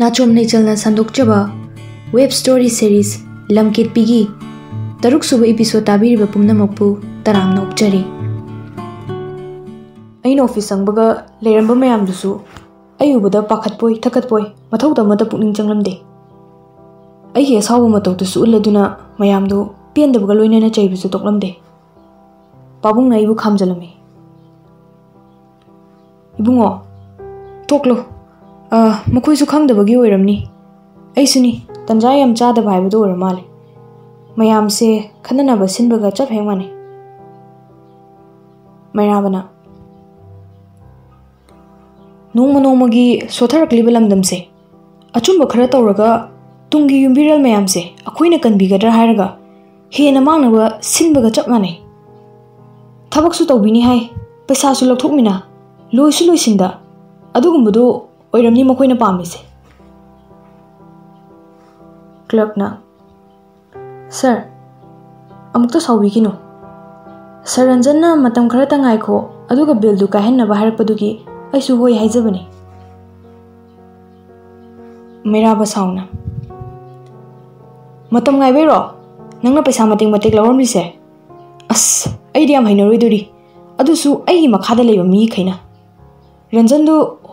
Nachom Nichal na Sandok Chaba Web Story Series Lamkit Pigi Taruk Suba Episode Tabir Bapumna Mokpu Taram Nok Chari Ain Office Sangbaga Leramba Mayam Dusu Ayubada Pakatboy Takatboy Matauta Mata Puning Changlamde ꯑꯩꯒꯤ ꯑꯁꯥꯎꯕ ꯃꯇꯧꯗꯨꯁꯨ ꯎꯠꯂꯗꯨꯅ ꯃꯌꯥꯝꯗꯨ ꯄꯦꯟꯗꯕꯒ ꯂꯣꯏꯅꯅ ꯆꯩꯕꯁꯨ ꯇꯣꯛꯂꯝꯗꯦ ꯄꯥꯕꯨꯡꯅ ꯑꯩꯕꯨ ꯈꯥꯝꯖꯜꯂꯝꯃꯤ ꯏꯕꯨꯡꯉꯣ ꯇꯣꯛꯂꯣ ꯃꯈꯣꯏꯁꯨ ꯈꯪꯗꯕꯒꯤ ꯑꯣꯏꯔꯝꯅꯤ ꯑꯩꯁꯨꯅꯤ ꯇꯟꯖꯥ ꯌꯥꯝ ꯆꯥꯗꯕ ꯍꯥꯏꯕꯗꯨ ꯑꯣꯏꯔ ꯃꯥꯜꯂꯦ ꯃꯌꯥꯝꯁꯦ ꯈꯟꯅꯅꯕ ꯁꯤꯟꯕꯒ ꯆꯞ ꯍꯦꯛ ꯃꯥꯟꯅꯩ ꯃꯩꯔꯥꯕꯅ ꯅꯣꯡꯃ ꯅꯣꯡꯃꯒꯤ ꯁꯣꯊꯔꯛꯂꯤꯕ ꯂꯝꯗꯝꯁꯦ ꯑꯆꯨꯝꯕ ꯈꯔ ꯇꯧꯔꯒ ꯇꯨꯡꯒꯤ ꯌꯨꯝꯕꯤꯔꯦꯜ ꯃꯌꯥꯝꯁꯦ ꯑꯩꯈꯣꯏꯅ ꯀꯟꯕꯤꯒꯗ꯭ꯔꯥ ꯍꯥꯏꯔꯒ ꯍꯦꯟꯅ ꯃꯥꯡꯅꯕ ꯁꯤꯟꯕꯒ ꯆꯞ ꯃꯥꯟꯅꯩ ꯊꯕꯛꯁꯨ ꯇꯧꯕꯤꯅꯤ ꯍꯥꯏ ꯄꯩꯁꯥꯁꯨ ꯂꯧꯊꯣꯛꯃꯤꯟꯅ ꯂꯣꯏꯁꯨ ꯂꯣꯏꯁꯤꯟꯗ ꯑꯗꯨꯒꯨꯝꯕꯗꯨ ꯑꯣꯏꯔꯝꯅꯤ ꯃꯈꯣꯏꯅ ꯄꯥꯝꯃꯤꯁꯦ ꯀ꯭ꯂꯔꯛꯅ ꯁꯔ ꯑꯃꯨꯛꯇ ꯁꯥꯎꯕꯤꯈꯤꯅꯨ ꯁꯔ ꯔꯟꯖꯟꯅ ꯃꯇꯝ ꯈꯔꯇ ꯉꯥꯏꯈꯣ ꯑꯗꯨꯒ ꯕꯤꯜꯗꯨ ꯀꯥꯏꯍꯟꯅꯕ ꯍꯥꯏꯔꯛꯄꯗꯨꯒꯤ ꯑꯩꯁꯨ ꯍꯣꯏ ꯍꯥꯏꯖꯕꯅꯤ ꯃꯩꯔꯥꯕ ꯁꯥꯎꯅ ꯃꯇꯝ ꯉꯥꯏꯕꯩꯔꯣ ꯅꯪꯅ ꯄꯩꯁꯥ ꯃꯇꯦꯛ ꯃꯇꯦꯛ ꯂꯧꯔꯝꯂꯤꯁꯦ ꯑꯁ ꯑꯩꯗꯤ ꯌꯥꯝ ꯍꯩꯅꯔꯣꯏꯗꯣꯔꯤ ꯑꯗꯨꯁꯨ ꯑꯩꯒꯤ ꯃꯈꯥꯗ ꯂꯩꯕ ꯃꯤꯈꯩꯅ ꯔꯟꯖꯟꯗꯨ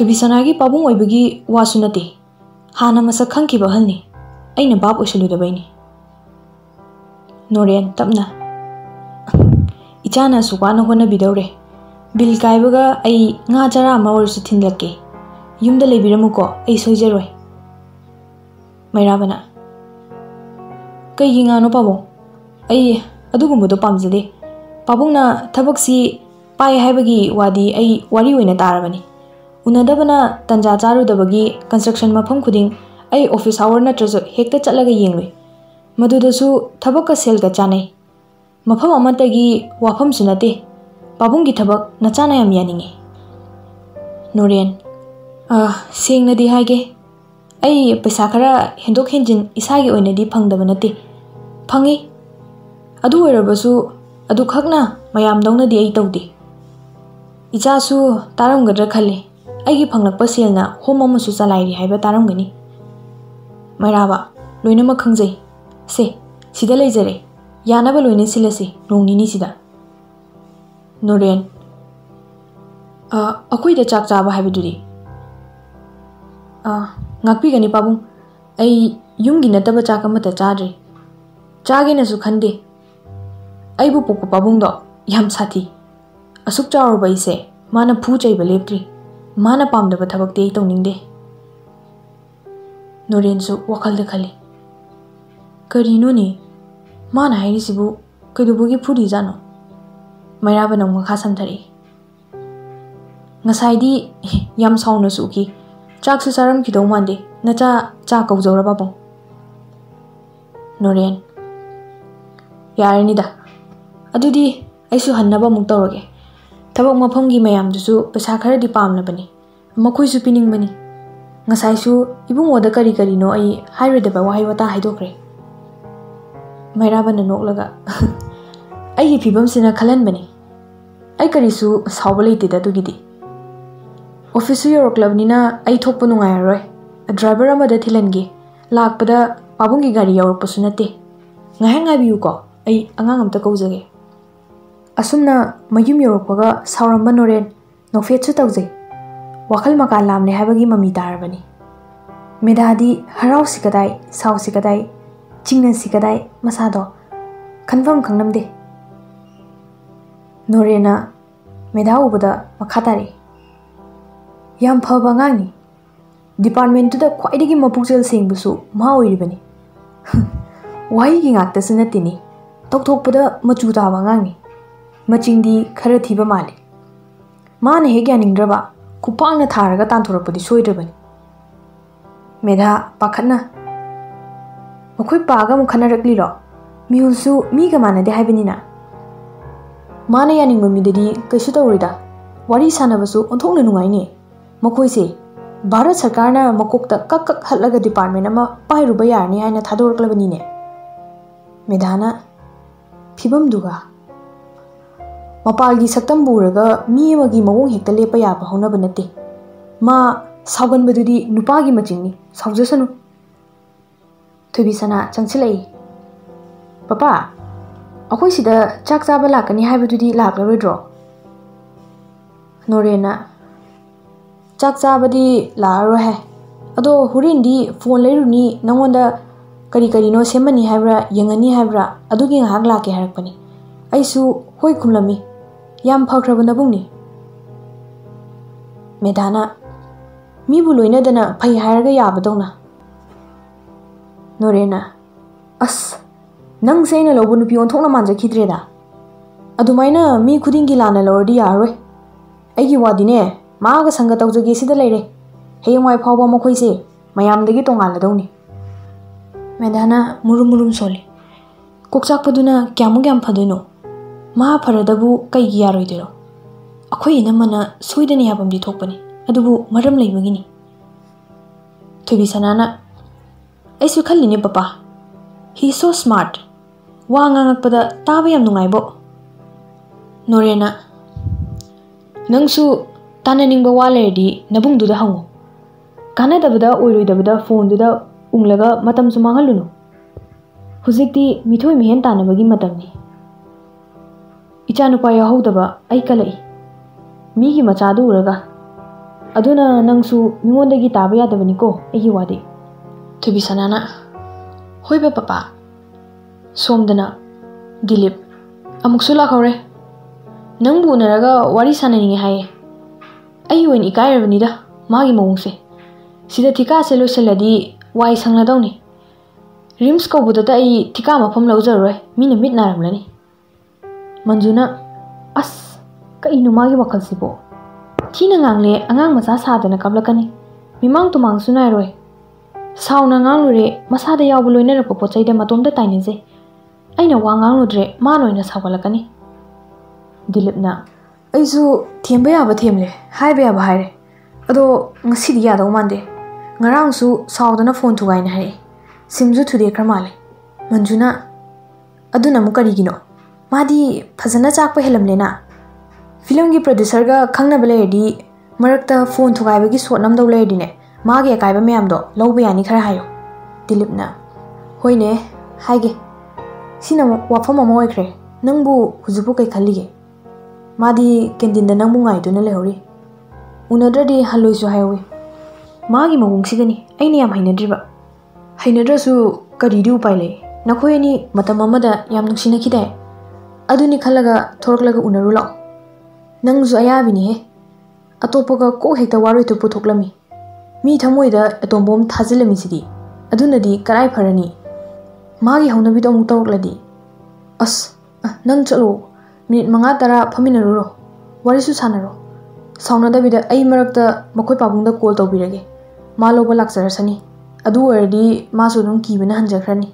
थुबीसना की पाबूब की वासु नाते हाँ मसक खंग बहल बाप उसलुदबी नोरें तपना इचा सुन हौनौरे बिल कायबगा चरा थे यूद लेरमुको सोजर मैराबना कई की गानो पाबूबद पाजदे पाबूना थबक पाए हैबी वादी वरी होने ताबनी trazo hekta chalaga yengloi madudasu thabak ka sel ga chanai mafam amatagi wafam sunate pabung gi thabak na chana yam yaningi noren a sengna di hage ai paisa khara hendok henjin isagi oina di phangdaba nate phangi adu oirabasu adu khakna mayam dongna di ai tawdi इचासु तारमगद्र खले ꯑꯩꯒꯤ ꯐꯪꯂꯛꯄ ꯁꯦꯜꯅ ꯍꯣꯝ ꯑꯃꯁꯨ ꯆꯂꯥꯏꯔꯤ ꯍꯥꯏꯕ ꯇꯥꯔꯝꯒꯅꯤ ꯃꯩꯔꯥꯕ ꯂꯣꯏꯅꯃꯛ ꯈꯪꯖꯩ ꯁꯦ ꯁꯤꯗ ꯂꯩꯖꯔꯦ ꯌꯥꯅꯕ ꯂꯣꯏꯅ ꯁꯤꯜꯂꯁꯤ ꯅꯣꯡ ꯅꯤꯅꯤꯁꯤꯗ ꯅꯣꯔꯦꯟ ꯑꯩꯈꯣꯏꯗ ꯆꯥꯛ ꯆꯥꯕ ꯍꯥꯏꯕꯗꯨꯗꯤ ꯉꯥꯛꯄꯤꯒꯅꯤ ꯄꯥꯕꯨꯡ ꯑꯩ ꯌꯨꯝꯒꯤ ꯅꯠꯇꯕ ꯆꯥꯛ ꯑꯃꯠꯇ ꯆꯥꯗ꯭ꯔꯤ ꯆꯥꯒꯦꯅꯁꯨ ꯈꯟꯗꯦ ꯑꯩꯕꯨ ꯄꯣꯛꯄ ꯄꯥꯕꯨꯡꯗꯣ ꯌꯥꯝ ꯁꯥꯊꯤ ꯑꯁꯨꯛ ꯆꯥꯎꯔꯕ ꯑꯩꯁꯦ ꯃꯥꯅ ꯐꯨ ꯆꯩꯕ ꯂꯦꯞꯇ꯭ꯔꯤ ꯃꯥꯅ ꯄꯥꯝꯗꯕ ꯊꯕꯛꯇꯤ ꯑꯩ ꯇꯧꯅꯤꯡꯗꯦ ꯅꯣꯔꯦꯟꯁꯨ ꯋꯥꯈꯜꯗ ꯈꯜꯂꯤ ꯀꯔꯤꯅꯣꯅꯦ ꯃꯥꯅ ꯍꯥꯏꯔꯤꯁꯤꯕꯨ ꯀꯩꯗꯧꯕꯒꯤ ꯐꯨꯔꯤꯖꯥꯠꯅꯣ ꯃꯩꯔꯥꯕꯅ ꯑꯃꯨꯛ ꯃꯈꯥ ꯁꯝꯊꯔꯛꯏ ꯉꯁꯥꯏꯗꯤ ꯌꯥꯝ ꯁꯥꯎꯅꯁꯨ ꯎꯈꯤ ꯆꯥꯛꯁꯨ ꯆꯥꯔꯝꯈꯤꯗꯧ ꯃꯥꯟꯗꯦ ꯅꯆꯥ ꯆꯥ ꯀꯧꯖꯧꯔ ꯄꯥꯕꯨꯡ ꯅꯣꯔꯦꯟ ꯌꯥꯔꯅꯤꯗ ꯑꯗꯨꯗꯤ ꯑꯩꯁꯨ ꯍꯟꯅꯕ ꯑꯃꯨꯛ ꯇꯧꯔꯒꯦ ꯊꯕꯛ ꯃꯐꯝꯒꯤ ꯃꯌꯥꯝꯗꯨꯁꯨ ꯄꯩꯁꯥ ꯈꯔꯗꯤ ꯄꯥꯝꯂꯕꯅꯤ ꯃꯈꯣꯏꯁꯨ ꯄꯤꯅꯤꯡꯕꯅꯤ ꯉꯁꯥꯏꯁꯨ ꯏꯕꯨꯡꯉꯣꯗ ꯀꯔꯤ ꯀꯔꯤꯅꯣ ꯑꯩ ꯍꯥꯏꯔꯣꯏꯗꯕ ꯋꯥꯍꯩ ꯋꯥꯇꯥ ꯍꯥꯏꯗꯣꯛꯈ꯭ꯔꯦ ꯃꯩꯔꯥꯕꯅ ꯅꯣꯛꯂꯒ ꯑꯩꯒꯤ ꯐꯤꯕꯝꯁꯤꯅ ꯈꯜꯍꯟꯕꯅꯤ ꯑꯩ ꯀꯔꯤꯁꯨ ꯁꯥꯎꯕ ꯂꯩꯇꯦꯗ ꯑꯗꯨꯒꯤꯗꯤ ꯑꯣꯐꯤꯁꯁꯨ ꯌꯧꯔꯛꯂꯕꯅꯤꯅ ꯑꯩ ꯊꯣꯛꯄ ꯅꯨꯡꯉꯥꯏꯔꯔꯣꯏ ꯗ꯭ꯔꯥꯏꯚꯔ ꯑꯃꯗ ꯊꯤꯜꯍꯟꯒꯦ ꯂꯥꯛꯄꯗ ꯄꯥꯕꯨꯡꯒꯤ ꯒꯥꯔꯤ ꯌꯧꯔꯛꯄꯁꯨ ꯅꯠꯇꯦ ꯉꯥꯏꯍꯥꯛ ꯉꯥꯏꯕꯤꯌꯨꯀꯣ ꯑꯩ ꯑꯉꯥꯡ ꯑꯝꯇ ꯀꯧꯖꯒꯦ asumna mayum yorakwaga sauramba noren nofet chu tawjai wakal maka lamne habagi mami tarabani medadi harau sikadai sau sikadai chingnan sikadai masado kanvam kangnamde norena meda ubada makhatari yam phaba ngani department tu da khwaidigi mapukjel sing busu ma oiribani wai gi ngakta sinatini tok thok pada machu ta ba ngani ꯃꯆꯤꯡꯗꯤ ꯈꯔ ꯊꯤꯕ ꯃꯥꯜꯂꯤ ꯃꯥꯅ ꯍꯦꯛ ꯌꯥꯅꯤꯡꯗ꯭ꯔꯕ ꯈꯨꯄꯥꯛꯅ ꯊꯥꯔꯒ ꯇꯥꯟꯊꯣꯔꯛꯄꯗꯤ ꯁꯣꯏꯗ꯭ꯔꯕꯅꯤ ꯃꯦꯙꯥ ꯄꯥꯈꯠꯅ ꯃꯈꯣꯏ ꯄꯥꯒ ꯑꯃꯨꯛ ꯈꯟꯅꯔꯛꯂꯤꯔꯣ ꯃꯤꯍꯨꯜꯁꯨ ꯃꯤꯒ ꯃꯥꯟꯅꯗꯦ ꯍꯥꯏꯕꯅꯤꯅ ꯃꯥꯅ ꯌꯥꯅꯤꯡꯕ ꯃꯤꯗꯗꯤ ꯀꯩꯁꯨ ꯇꯧꯔꯣꯏꯗ ꯋꯥꯔꯤ ꯁꯥꯟꯅꯕꯁꯨ ꯑꯣꯟꯊꯣꯛꯅ ꯅꯨꯡꯉꯥꯏꯅꯤ ꯃꯈꯣꯏꯁꯦ ꯚꯥꯔꯠ ꯁꯔꯀꯥꯔꯅ ꯃꯀꯣꯛꯇ ꯀꯛ ꯀꯛ ꯍꯠꯂꯒ ꯗꯤꯄꯥꯔꯠꯃꯦꯟ ꯑꯃ ꯄꯥꯏꯔꯨꯕ ꯌꯥꯔꯅꯤ ꯍꯥꯏꯅ ꯊꯥꯗꯣꯔꯛꯂꯕꯅꯤꯅꯦ ꯃꯦꯙꯥꯅ ꯐꯤꯕꯝꯗꯨꯒ ꯃꯄꯥꯜꯒꯤ ꯁꯛꯇꯝ ꯄꯨꯔꯒ ꯃꯤ ꯑꯃꯒꯤ ꯃꯑꯣꯡ ꯍꯦꯛꯇ ꯂꯦꯞꯄ ꯌꯥꯕ ꯍꯧꯅꯕ ꯅꯠꯇꯦ ꯃꯥ ꯁꯥꯎꯒꯟꯕꯗꯨꯗꯤ ꯅꯨꯄꯥꯒꯤ ꯃꯆꯤꯡꯅꯤ ꯁꯥꯎꯖꯁꯅꯨ ꯊꯣꯏꯕꯤ ꯁꯅꯥ ꯆꯪꯁꯤꯜꯂꯛꯏ ꯄꯄꯥ ꯑꯩꯈꯣꯏ ꯁꯤꯗ ꯆꯥꯛ ꯆꯥꯕ ꯂꯥꯛꯀꯅꯤ ꯍꯥꯏꯕꯗꯨꯗꯤ ꯂꯥꯛꯂꯔꯣꯏꯗ꯭ꯔꯣ ꯅꯣꯔꯦꯅ ꯆꯥꯛ ꯆꯥꯕꯗꯤ ꯂꯥꯛꯑꯔꯣꯏ ꯍꯥꯏ ꯑꯗꯣ ꯍꯣꯔꯦꯟꯗꯤ ꯐꯣꯟ ꯂꯩꯔꯨꯅꯤ ꯅꯪꯉꯣꯟꯗ ꯀꯔꯤ ꯀꯔꯤꯅꯣ ꯁꯦꯝꯃꯅꯤ ꯍꯥꯏꯕ꯭ꯔꯥ ꯌꯦꯡꯉꯅꯤ ꯍꯥꯏꯕ꯭ꯔꯥ ꯑꯗꯨꯒꯤ ꯉꯥꯏꯍꯥꯛ ꯂꯥꯛꯀꯦ ꯍꯥꯏꯔꯛꯄꯅꯤ ꯑꯩꯁꯨ ꯍꯣꯏ ꯈꯨꯝꯂꯝꯃꯤ ꯌꯥꯝ ꯐꯈ꯭ꯔꯕ ꯅꯕꯨꯡꯅꯤ ꯃꯦꯙꯥꯅ ꯃꯤꯕꯨ ꯂꯣꯏꯅꯗꯅ ꯐꯩ ꯍꯥꯏꯔꯒ ꯌꯥꯕꯗꯧꯅ ꯅꯣꯔꯦꯅ ꯑꯁ ꯅꯪꯁꯦ ꯑꯩꯅ ꯂꯧꯕ ꯅꯨꯄꯤ ꯑꯣꯟꯊꯣꯛꯅ ꯃꯥꯟꯖꯈꯤꯗ꯭ꯔꯦꯗ ꯑꯗꯨꯃꯥꯏꯅ ꯃꯤ ꯈꯨꯗꯤꯡꯒꯤ ꯂꯥꯟꯅ ꯂꯧꯔꯗꯤ ꯌꯥꯔꯔꯣꯏ ꯑꯩꯒꯤ ꯋꯥꯗꯤꯅꯦ ꯃꯥꯒ ꯁꯪꯒ ꯇꯧꯖꯒꯦ ꯁꯤꯗ ꯂꯩꯔꯦ ꯍꯌꯦꯡꯋꯥꯏ ꯐꯥꯎꯕ ꯃꯈꯣꯏꯁꯦ ꯃꯌꯥꯝꯗꯒꯤ ꯇꯣꯉꯥꯟꯂꯗꯧꯅꯤ ꯃꯦꯙꯥꯅ ꯃꯨꯔꯨꯝ ꯃꯨꯔꯨꯝ ꯁꯣꯜꯂꯤ ꯀꯣꯛꯆꯥꯛꯄꯗꯨꯅ ꯀꯌꯥꯃꯨꯛ ꯌꯥꯝ ꯐꯗꯣꯏꯅꯣ ꯃꯥ ꯐꯔꯗꯕꯨ ꯀꯩꯒꯤ ꯌꯥꯔꯣꯏꯗꯣꯏꯔꯣ ꯑꯩꯈꯣꯏ ꯏꯅꯝꯃꯅ ꯁꯣꯏꯗꯅ ꯌꯥꯐꯝꯗꯤ ꯊꯣꯛꯄꯅꯤ ꯑꯗꯨꯕꯨ ꯃꯔꯝ ꯂꯩꯕꯒꯤꯅꯤ ꯊꯣꯏꯕꯤ ꯁꯅꯥꯅ ꯑꯩꯁꯨ ꯈꯜꯂꯤꯅꯦ ꯄꯄꯥ ꯍꯤ ꯁꯣ ꯁ꯭ꯃꯥꯔꯠ ꯋꯥ ꯉꯥꯡꯉꯛꯄꯗ ꯇꯥꯕ ꯌꯥꯝ ꯅꯨꯡꯉꯥꯏꯕꯣ ꯅꯣꯔꯦꯅ ꯅꯪꯁꯨ ꯇꯥꯟꯅꯅꯤꯡꯕ ꯋꯥ ꯂꯩꯔꯗꯤ ꯅꯕꯨꯡꯗꯨꯗ ꯍꯪꯉꯨ ꯀꯥꯟꯅꯗꯕꯗ ꯑꯣꯏꯔꯣꯏꯗꯕꯗ ꯐꯣꯟꯗꯨꯗ ꯎꯪꯂꯒ ꯃꯇꯝꯁꯨ ꯃꯥꯡꯍꯜꯂꯨꯅꯨ ꯍꯧꯖꯤꯛꯇꯤ ꯃꯤꯊꯣꯏ ꯃꯤꯍꯦꯟ ꯇꯥꯟꯅꯕꯒꯤ ꯃꯇꯝꯅꯤ ꯏꯆꯥꯅꯨꯄꯥ ꯌꯥꯎꯍꯧꯗꯕ ꯑꯩ ꯀꯜꯂꯛꯏ ꯃꯤꯒꯤ ꯃꯆꯥꯗꯨ ꯎꯔꯒ ꯑꯗꯨꯅ ꯅꯪꯁꯨ ꯃꯤꯉꯣꯟꯗꯒꯤ ꯇꯥꯕ ꯌꯥꯗꯕꯅꯤꯀꯣ ꯑꯩꯒꯤ ꯋꯥꯗꯤ ꯊꯣꯏꯕꯤ ꯁꯅꯥꯅ ꯍꯣꯏꯕ ꯄꯄꯥ ꯁꯣꯝꯗꯅ ꯗꯤꯂꯤꯞ ꯑꯃꯨꯛꯁꯨ ꯂꯥꯛꯍꯧꯔꯦ ꯅꯪꯕꯨ ꯎꯅꯔꯒ ꯋꯥꯔꯤ ꯁꯥꯟꯅꯅꯤꯡꯉꯦ ꯍꯥꯏꯌꯦ ꯑꯩ ꯑꯣꯏꯅ ꯏꯀꯥꯏꯔꯕꯅꯤꯗ ꯃꯥꯒꯤ ꯃꯑꯣꯡꯁꯦ ꯁꯤꯗ ꯊꯤꯀꯥꯁꯦ ꯂꯣꯏꯁꯤꯜꯂꯗꯤ ꯋꯥꯏ ꯁꯪꯅꯗꯧꯅꯤ ꯔꯤꯝꯁ ꯀꯧꯕꯗꯇ ꯑꯩ ꯊꯤꯀꯥ ꯃꯐꯝ ꯂꯧꯖꯔꯔꯣꯏ ꯃꯤꯅ ꯃꯤꯠ ꯅꯥꯔꯝꯂꯅꯤ Manjuna, as, ka inuma gi wakal sibo. Thina ngang le angang macha sa de na kabla kani. Mimang tu mang sunai roi. Sau na ngang lure masa da yaw buloi na rakpo pochai de matom da taini je. Aina wa ngang ludre ma loi na sawala kani. Dilip na, aizu thiemba ya ba thiemle, hai ba ya ba hai re. Ado ngasi di ya da mande. Ngarang su sau da na phone tu gai na hai. Simju thu de kramale. Manjuna, adu na mu kari gino. मादी फजन चाक हेलमलेना film की producer का खंगनब लेडी मरक्त फोन थुगाइब की सोटनम दौ लेडीने मागे अकाइब मैम दो लौब यानी खरा हायो दिलीपना होइने हाइगे सिना वाफम अमा ओइख्रे नंगबु हुजुबु कै खल्लिगे मादी केंदिन द नंगबु गाइदुना लेहौरी उनद्रदी हलोइसु हायोई मागी मगुंसिगनी अइने याम हाइनद्रिबा हाइनद्रसु करिदि उपाय ले नखोयनि मतम अमदा याम नुसिनखिदाय ꯑꯗꯨꯅꯤ ꯈꯜꯂꯒ ꯊꯣꯔꯛꯂꯒ ꯎꯅꯔꯨ ꯂꯥꯛꯑꯣ ꯅꯪꯁꯨ ꯑꯌꯥꯕꯤꯅꯤꯍꯦ ꯑꯇꯣꯞꯄꯒ ꯀꯣꯛ ꯍꯦꯛꯇ ꯋꯥꯔꯣꯏꯇꯨ ꯄꯨꯊꯣꯛꯂꯝꯃꯤ ꯃꯤ ꯊꯃꯣꯏꯗ ꯑꯇꯣꯝꯕꯣꯝ ꯊꯥꯖꯤꯜꯂꯝꯃꯤꯁꯤꯗꯤ ꯑꯗꯨꯅꯗꯤ ꯀꯔꯥꯏ ꯐꯔꯅꯤ ꯃꯥꯒꯤ ꯍꯧꯅꯕꯤꯗꯣ ꯑꯃꯨꯛ ꯇꯧꯔꯛꯂꯗꯤ ꯑꯁ ꯅꯪ ꯆꯠꯂꯣ ꯃꯤꯅꯤꯠ ꯃꯉꯥ ꯇꯔꯥ ꯐꯝꯃꯤꯟꯅꯔꯨꯔꯣ ꯋꯥꯔꯤꯁꯨ ꯁꯥꯟꯅꯔꯣ ꯁꯥꯎꯅꯗꯕꯤꯗ ꯑꯩ ꯃꯔꯛꯇ ꯃꯈꯣꯏ ꯄꯥꯕꯨꯡꯗ ꯀꯣꯜ ꯇꯧꯕꯤꯔꯒꯦ ꯃꯥ ꯂꯧꯕ ꯂꯥꯛꯆꯔꯁꯅꯤ ꯑꯗꯨ ꯑꯣꯏꯔꯗꯤ ꯃꯥꯁꯨ ꯑꯗꯨꯝ ꯀꯤꯕꯅ ꯍꯟꯖꯈ꯭ꯔꯅꯤ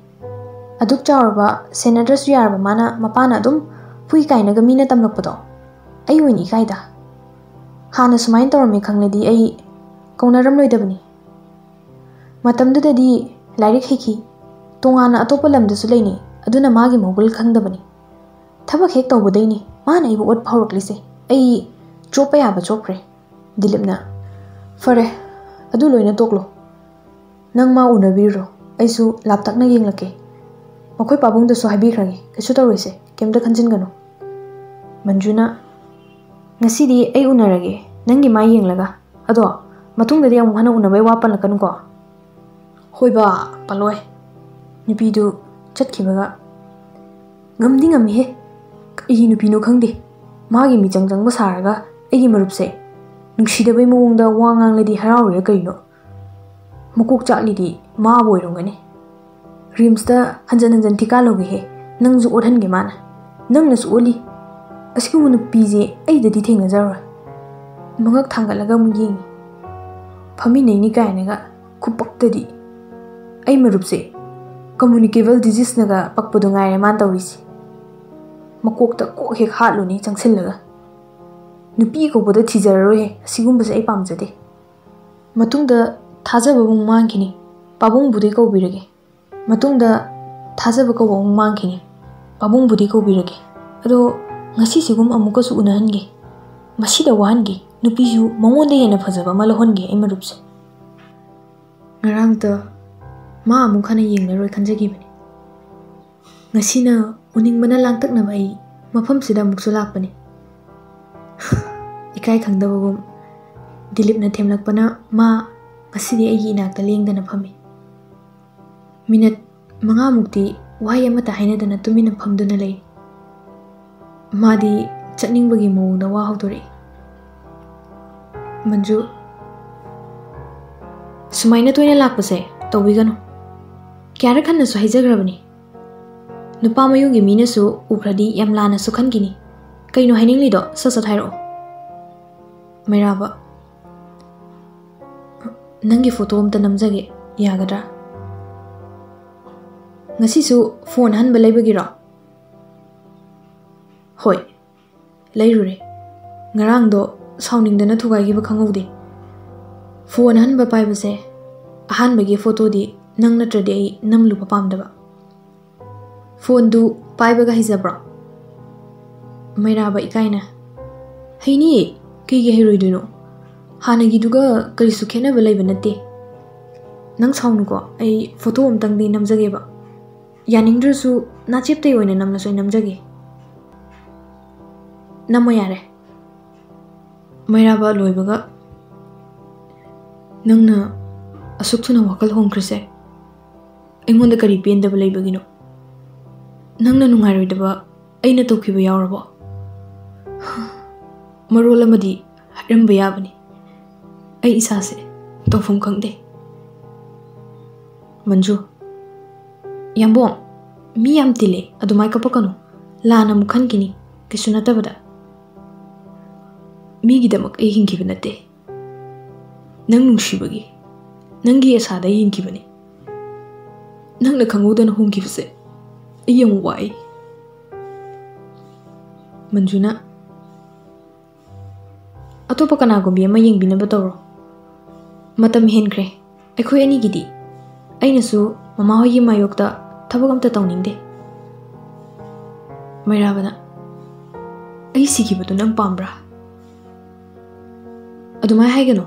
aduk chawarba senator su yarba mana mapana adum pui kaina ga mina tamlakpado ai wini kaida hana sumain tawrmi khangledi ai kaunaram loidabani matamdudadi lairik hiki tongana atopa lamdasu leini aduna magi mogul khangdabani thabak hek tawbadaini mana ibu ot phawraklise ai chopa yaba chokre dilipna fare adu loina toklo nang ma unabiro aisu laptakna yenglake ꯃꯈꯣꯏ ꯄꯥꯕꯨꯡꯗꯁꯨ ꯍꯥꯏꯕꯤꯈ꯭ꯔꯒꯦ ꯀꯩꯁꯨ ꯇꯧꯔꯣꯏꯁꯦ ꯀꯩꯝꯇ ꯈꯟꯖꯤꯟꯒꯅꯨ ꯃꯟꯖꯨꯅ ꯉꯁꯤꯗꯤ ꯑꯩ ꯎꯅꯔꯒꯦ ꯅꯪꯒꯤ ꯃꯥ ꯌꯦꯡꯂꯒ ꯑꯗꯣ ꯃꯇꯨꯡꯗꯗꯤ ꯑꯃꯨꯛ ꯍꯟꯅ ꯎꯅꯕꯩ ꯋꯥ ꯄꯜꯂꯛꯀꯅꯨꯀꯣ ꯍꯣꯏꯕ ꯄꯜꯂꯣꯏ ꯅꯨꯄꯤꯗꯨ ꯆꯠꯈꯤꯕꯒ ꯉꯝꯗꯤ ꯉꯝꯃꯤꯍꯦ ꯀꯩꯒꯤ ꯅꯨꯄꯤꯅꯣ ꯈꯪꯗꯦ ꯃꯥꯒꯤ ꯃꯤꯆꯪ ꯆꯪꯕ ꯁꯥꯔꯒ ꯑꯩꯒꯤ ꯃꯔꯨꯞꯁꯦ ꯅꯨꯡꯁꯤꯗꯕꯩ ꯃꯑꯣꯡꯗ ꯋꯥ ꯉꯥꯡꯂꯗꯤ ꯍꯔꯥꯎꯔꯤꯔ ꯀꯩꯅꯣ ꯃꯀꯣꯛ ꯆꯥꯛꯂꯤꯗꯤ ꯃꯥꯕꯨ ꯑꯣꯏꯔꯝꯒꯅꯤ ꯔꯤꯝꯁꯇ ꯍꯟꯖꯟ ꯍꯟꯖꯟ ꯊꯤꯀꯥ ꯂꯧꯒꯦꯍꯦ ꯅꯪꯁꯨ ꯑꯣꯠꯍꯟꯒꯦ ꯃꯥꯅ ꯅꯪꯅꯁꯨ ꯑꯣꯠꯂꯤ ꯑꯁꯤꯒꯨꯝꯕ ꯅꯨꯄꯤꯁꯦ ꯑꯩꯗꯗꯤ ꯊꯦꯡꯅꯖꯔꯣꯏ ꯃꯉꯛ ꯊꯥꯡꯒꯠꯂꯒ ꯑꯃꯨꯛ ꯌꯦꯡꯉꯤ ꯐꯝꯃꯤꯟꯅꯩꯅꯤ ꯀꯥꯏꯅꯒ ꯈꯨꯄꯛꯇꯗꯤ ꯑꯩ ꯃꯔꯨꯞꯁꯦ ꯀꯝꯃꯨꯅꯤꯀꯦꯕꯜ ꯗꯤꯖꯤꯁꯅꯒ ꯄꯛꯄꯗꯣ ꯉꯥꯏꯔꯦ ꯃꯥꯅ ꯇꯧꯔꯤꯁꯦ ꯃꯀꯣꯛꯇ ꯀꯣꯛ ꯍꯦꯛ ꯍꯥꯠꯂꯨꯅꯤ ꯆꯪꯁꯤꯜꯂꯒ ꯅꯨꯄꯤ ꯀꯧꯕꯗ ꯊꯤꯖꯔꯔꯣꯏꯍꯦ ꯑꯁꯤꯒꯨꯝꯕꯁꯦ ꯑꯩ ꯄꯥꯝꯖꯗꯦ ꯃꯇꯨꯡꯗ ꯊꯥꯖꯕ ꯑꯃꯨꯛ ꯃꯥꯡꯈꯤꯅꯤ ꯄꯥꯕꯨꯡꯕꯨꯗꯤ ꯀꯧꯕꯤꯔꯒꯦ ꯃꯇꯨꯡꯗ ꯊꯥꯖꯕ ꯀꯧꯕ ꯑꯃꯨꯛ ꯃꯥꯡꯈꯤꯅꯤ ꯄꯥꯕꯨꯡꯕꯨꯗꯤ ꯀꯧꯕꯤꯔꯒꯦ ꯑꯗꯣ ꯉꯁꯤꯁꯤꯒꯨꯝ ꯑꯃꯨꯛꯀꯁꯨ ꯎꯅꯍꯟꯒꯦ ꯃꯁꯤꯗ ꯋꯥꯍꯟꯒꯦ ꯅꯨꯄꯤꯁꯨ ꯃꯉꯣꯟꯗ ꯍꯦꯟꯅ ꯐꯖꯕ ꯑꯃ ꯂꯧꯍꯟꯒꯦ ꯑꯩ ꯃꯔꯨꯞꯁꯦ ꯉꯔꯥꯡꯇ ꯃꯥ ꯑꯃꯨꯛ ꯍꯟꯅ ꯌꯦꯡꯂꯔꯣꯏ ꯈꯟꯖꯈꯤꯕꯅꯤ ꯉꯁꯤꯅ ꯎꯅꯤꯡꯕꯅ ꯂꯥꯡꯇꯛꯅꯕ ꯑꯩ ꯃꯐꯝꯁꯤꯗ ꯑꯃꯨꯛꯁꯨ ꯂꯥꯛꯄꯅꯤ ꯏꯀꯥꯏ ꯈꯪꯗꯕꯒꯨꯝ ꯗꯤꯂꯤꯞꯅ ꯊꯦꯝꯂꯛꯄꯅ ꯃꯥ ꯉꯁꯤꯗꯤ ꯑꯩꯒꯤ ꯏꯅꯥꯛꯇ ꯂꯦꯡꯗꯅ ꯐꯝꯃꯤ minat mga mukti wahai ama tahina dana tumina pamduna lei madi chatning bagi mo na wa hautori manju sumaina to ina lak pase to wigano kyara khan na sohi jagra bani su upradi yam lana sukhan gini kai no haining sa meraba nangi foto om ta namjage yagadra ngasisu phone han balai bagiro hoi leirure ngarang do sounding dana thugai gi bakhangau de phone han ba pai han ahan bagi photo di nang na trade ai nam lu papam da ba phone du pai baga hijabra maira ba ikaina heini kai ge heroi duno hana gi duga kari sukhena balai banate nang sound ko ai photo um tang di namjage ba ꯌꯥꯅꯤꯡꯗ꯭ꯔꯁꯨ ꯅꯥꯆꯦꯞꯇꯩ ꯑꯣꯏꯅ ꯅꯝꯂꯁꯨ ꯑꯩ ꯅꯝꯖꯒꯦ ꯅꯝꯃꯣ ꯌꯥꯔꯦ ꯃꯩꯔꯥꯕ ꯂꯣꯏꯕꯒ ꯅꯪꯅ ꯑꯁꯨꯛ ꯊꯨꯅ ꯋꯥꯈꯜ ꯍꯣꯡꯈ꯭ꯔꯤꯁꯦ ꯑꯩꯉꯣꯟꯗ ꯀꯔꯤ ꯄꯦꯟꯗꯕ ꯂꯩꯕꯒꯤꯅꯣ ꯅꯪꯅ ꯅꯨꯡꯉꯥꯏꯔꯣꯏꯗꯕ ꯑꯩꯅ ꯇꯧꯈꯤꯕ ꯌꯥꯎꯔꯕꯣ ꯃꯔꯣꯜ ꯑꯃꯗꯤ ꯍꯥꯏꯔꯝꯕ ꯌꯥꯕꯅꯤ ꯑꯩ ꯏꯁꯥꯁꯦ ꯇꯧꯐꯝ ꯈꯪꯗꯦ Manju yambong mi yam tile adumai ka pokano lana mukhan kini kisu na tabada. Mi gi damak e hingi bana te nang nung shi bagi nang gi esa da e hingi bani nang na khangu da na hungi bse e yang wai manjuna atopa kana gombi ma yeng bina batoro matam hen kre. Ekhoi ani gi di ainasu ꯃꯃꯥ ꯍꯣꯏꯒꯤ ꯃꯥꯌꯣꯛꯇ ꯊꯕꯛ ꯑꯝꯇ ꯇꯧꯅꯤꯡꯗꯦ ꯃꯩꯔꯥꯕꯅ ꯑꯩ ꯁꯤꯈꯤꯕꯗꯨ ꯅꯪ ꯄꯥꯝꯕ꯭ꯔꯥ ꯑꯗꯨꯃꯥꯏꯅ ꯍꯥꯏꯒꯅꯨ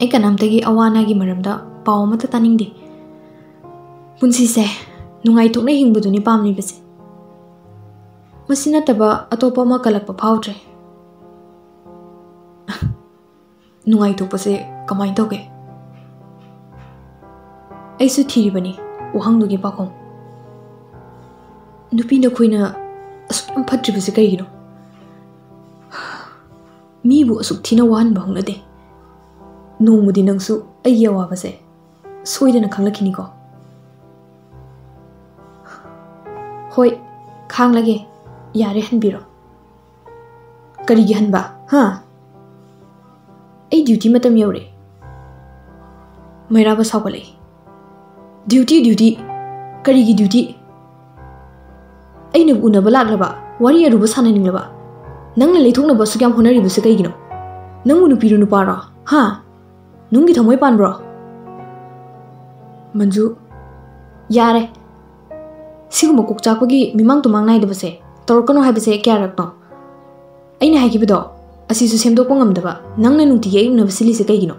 ꯑꯩ ꯀꯅꯥꯝꯇꯒꯤ ꯑꯋꯥ ꯑꯅꯥꯒꯤ ꯃꯔꯝꯗ ꯄꯥꯎ ꯑꯃꯠꯇ ꯇꯥꯅꯤꯡꯗꯦ ꯄꯨꯟꯁꯤꯁꯦ ꯅꯨꯡꯉꯥꯏꯊꯣꯛꯅ ꯍꯤꯡꯕꯗꯨꯅꯤ ꯄꯥꯝꯂꯤꯕꯁꯦ ꯃꯁꯤ ꯅꯠꯇꯕ ꯑꯇꯣꯞꯄ ꯑꯃ ꯀꯜꯂꯛꯄ ꯐꯥꯎꯗ꯭ꯔꯦ ꯅꯨꯡꯉꯥꯏꯊꯣꯛꯄꯁꯦ ꯀꯃꯥꯏꯅ ꯇꯧꯒꯦ ꯑꯩꯁꯨ ꯊꯤꯔꯤꯕꯅꯤ ꯋꯥꯍꯪꯗꯨꯒꯤ ꯄꯥꯈꯨꯝ ꯅꯨꯄꯤ ꯅꯈꯣꯏꯅ ꯑꯁꯨꯛ ꯌꯥꯝ ꯐꯠꯇ꯭ꯔꯤꯕꯁꯦ ꯀꯩꯒꯤꯅꯣ ꯃꯤꯕꯨ ꯑꯁꯨꯛ ꯊꯤꯅ ꯋꯥꯍꯟꯕ ꯍꯧꯅꯗꯦ ꯅꯣꯡꯃꯗꯤ ꯅꯪꯁꯨ ꯑꯩꯒꯤ ꯑꯋꯥꯕꯁꯦ ꯁꯣꯏꯗꯅ ꯈꯪꯂꯛꯈꯤꯅꯤꯀꯣ ꯍꯣꯏ ꯈꯥꯡꯂꯒꯦ ꯌꯥꯔꯦ ꯍꯟꯕꯤꯔꯣ ꯀꯔꯤꯒꯤ ꯍꯟꯕ ꯍꯥ ꯑꯩ ꯗ꯭ꯌꯨꯇꯤ ꯃꯇꯝ ꯌꯧꯔꯦ ꯃꯩꯔꯥꯕ ꯁꯥꯎꯒꯠꯂꯛꯏ duty duty. kari gi duty? aina una bala laba wari aru basana ning laba nang le leithong na basu kyam honari busa kai gino nang unu piru nu para ha nungi thamoi pan bro manju yare siguma kok chakpagi mimang tumang nai debase torkono habise kya rakto aina hagibido asisu na nu nangna ye na basili se kai gino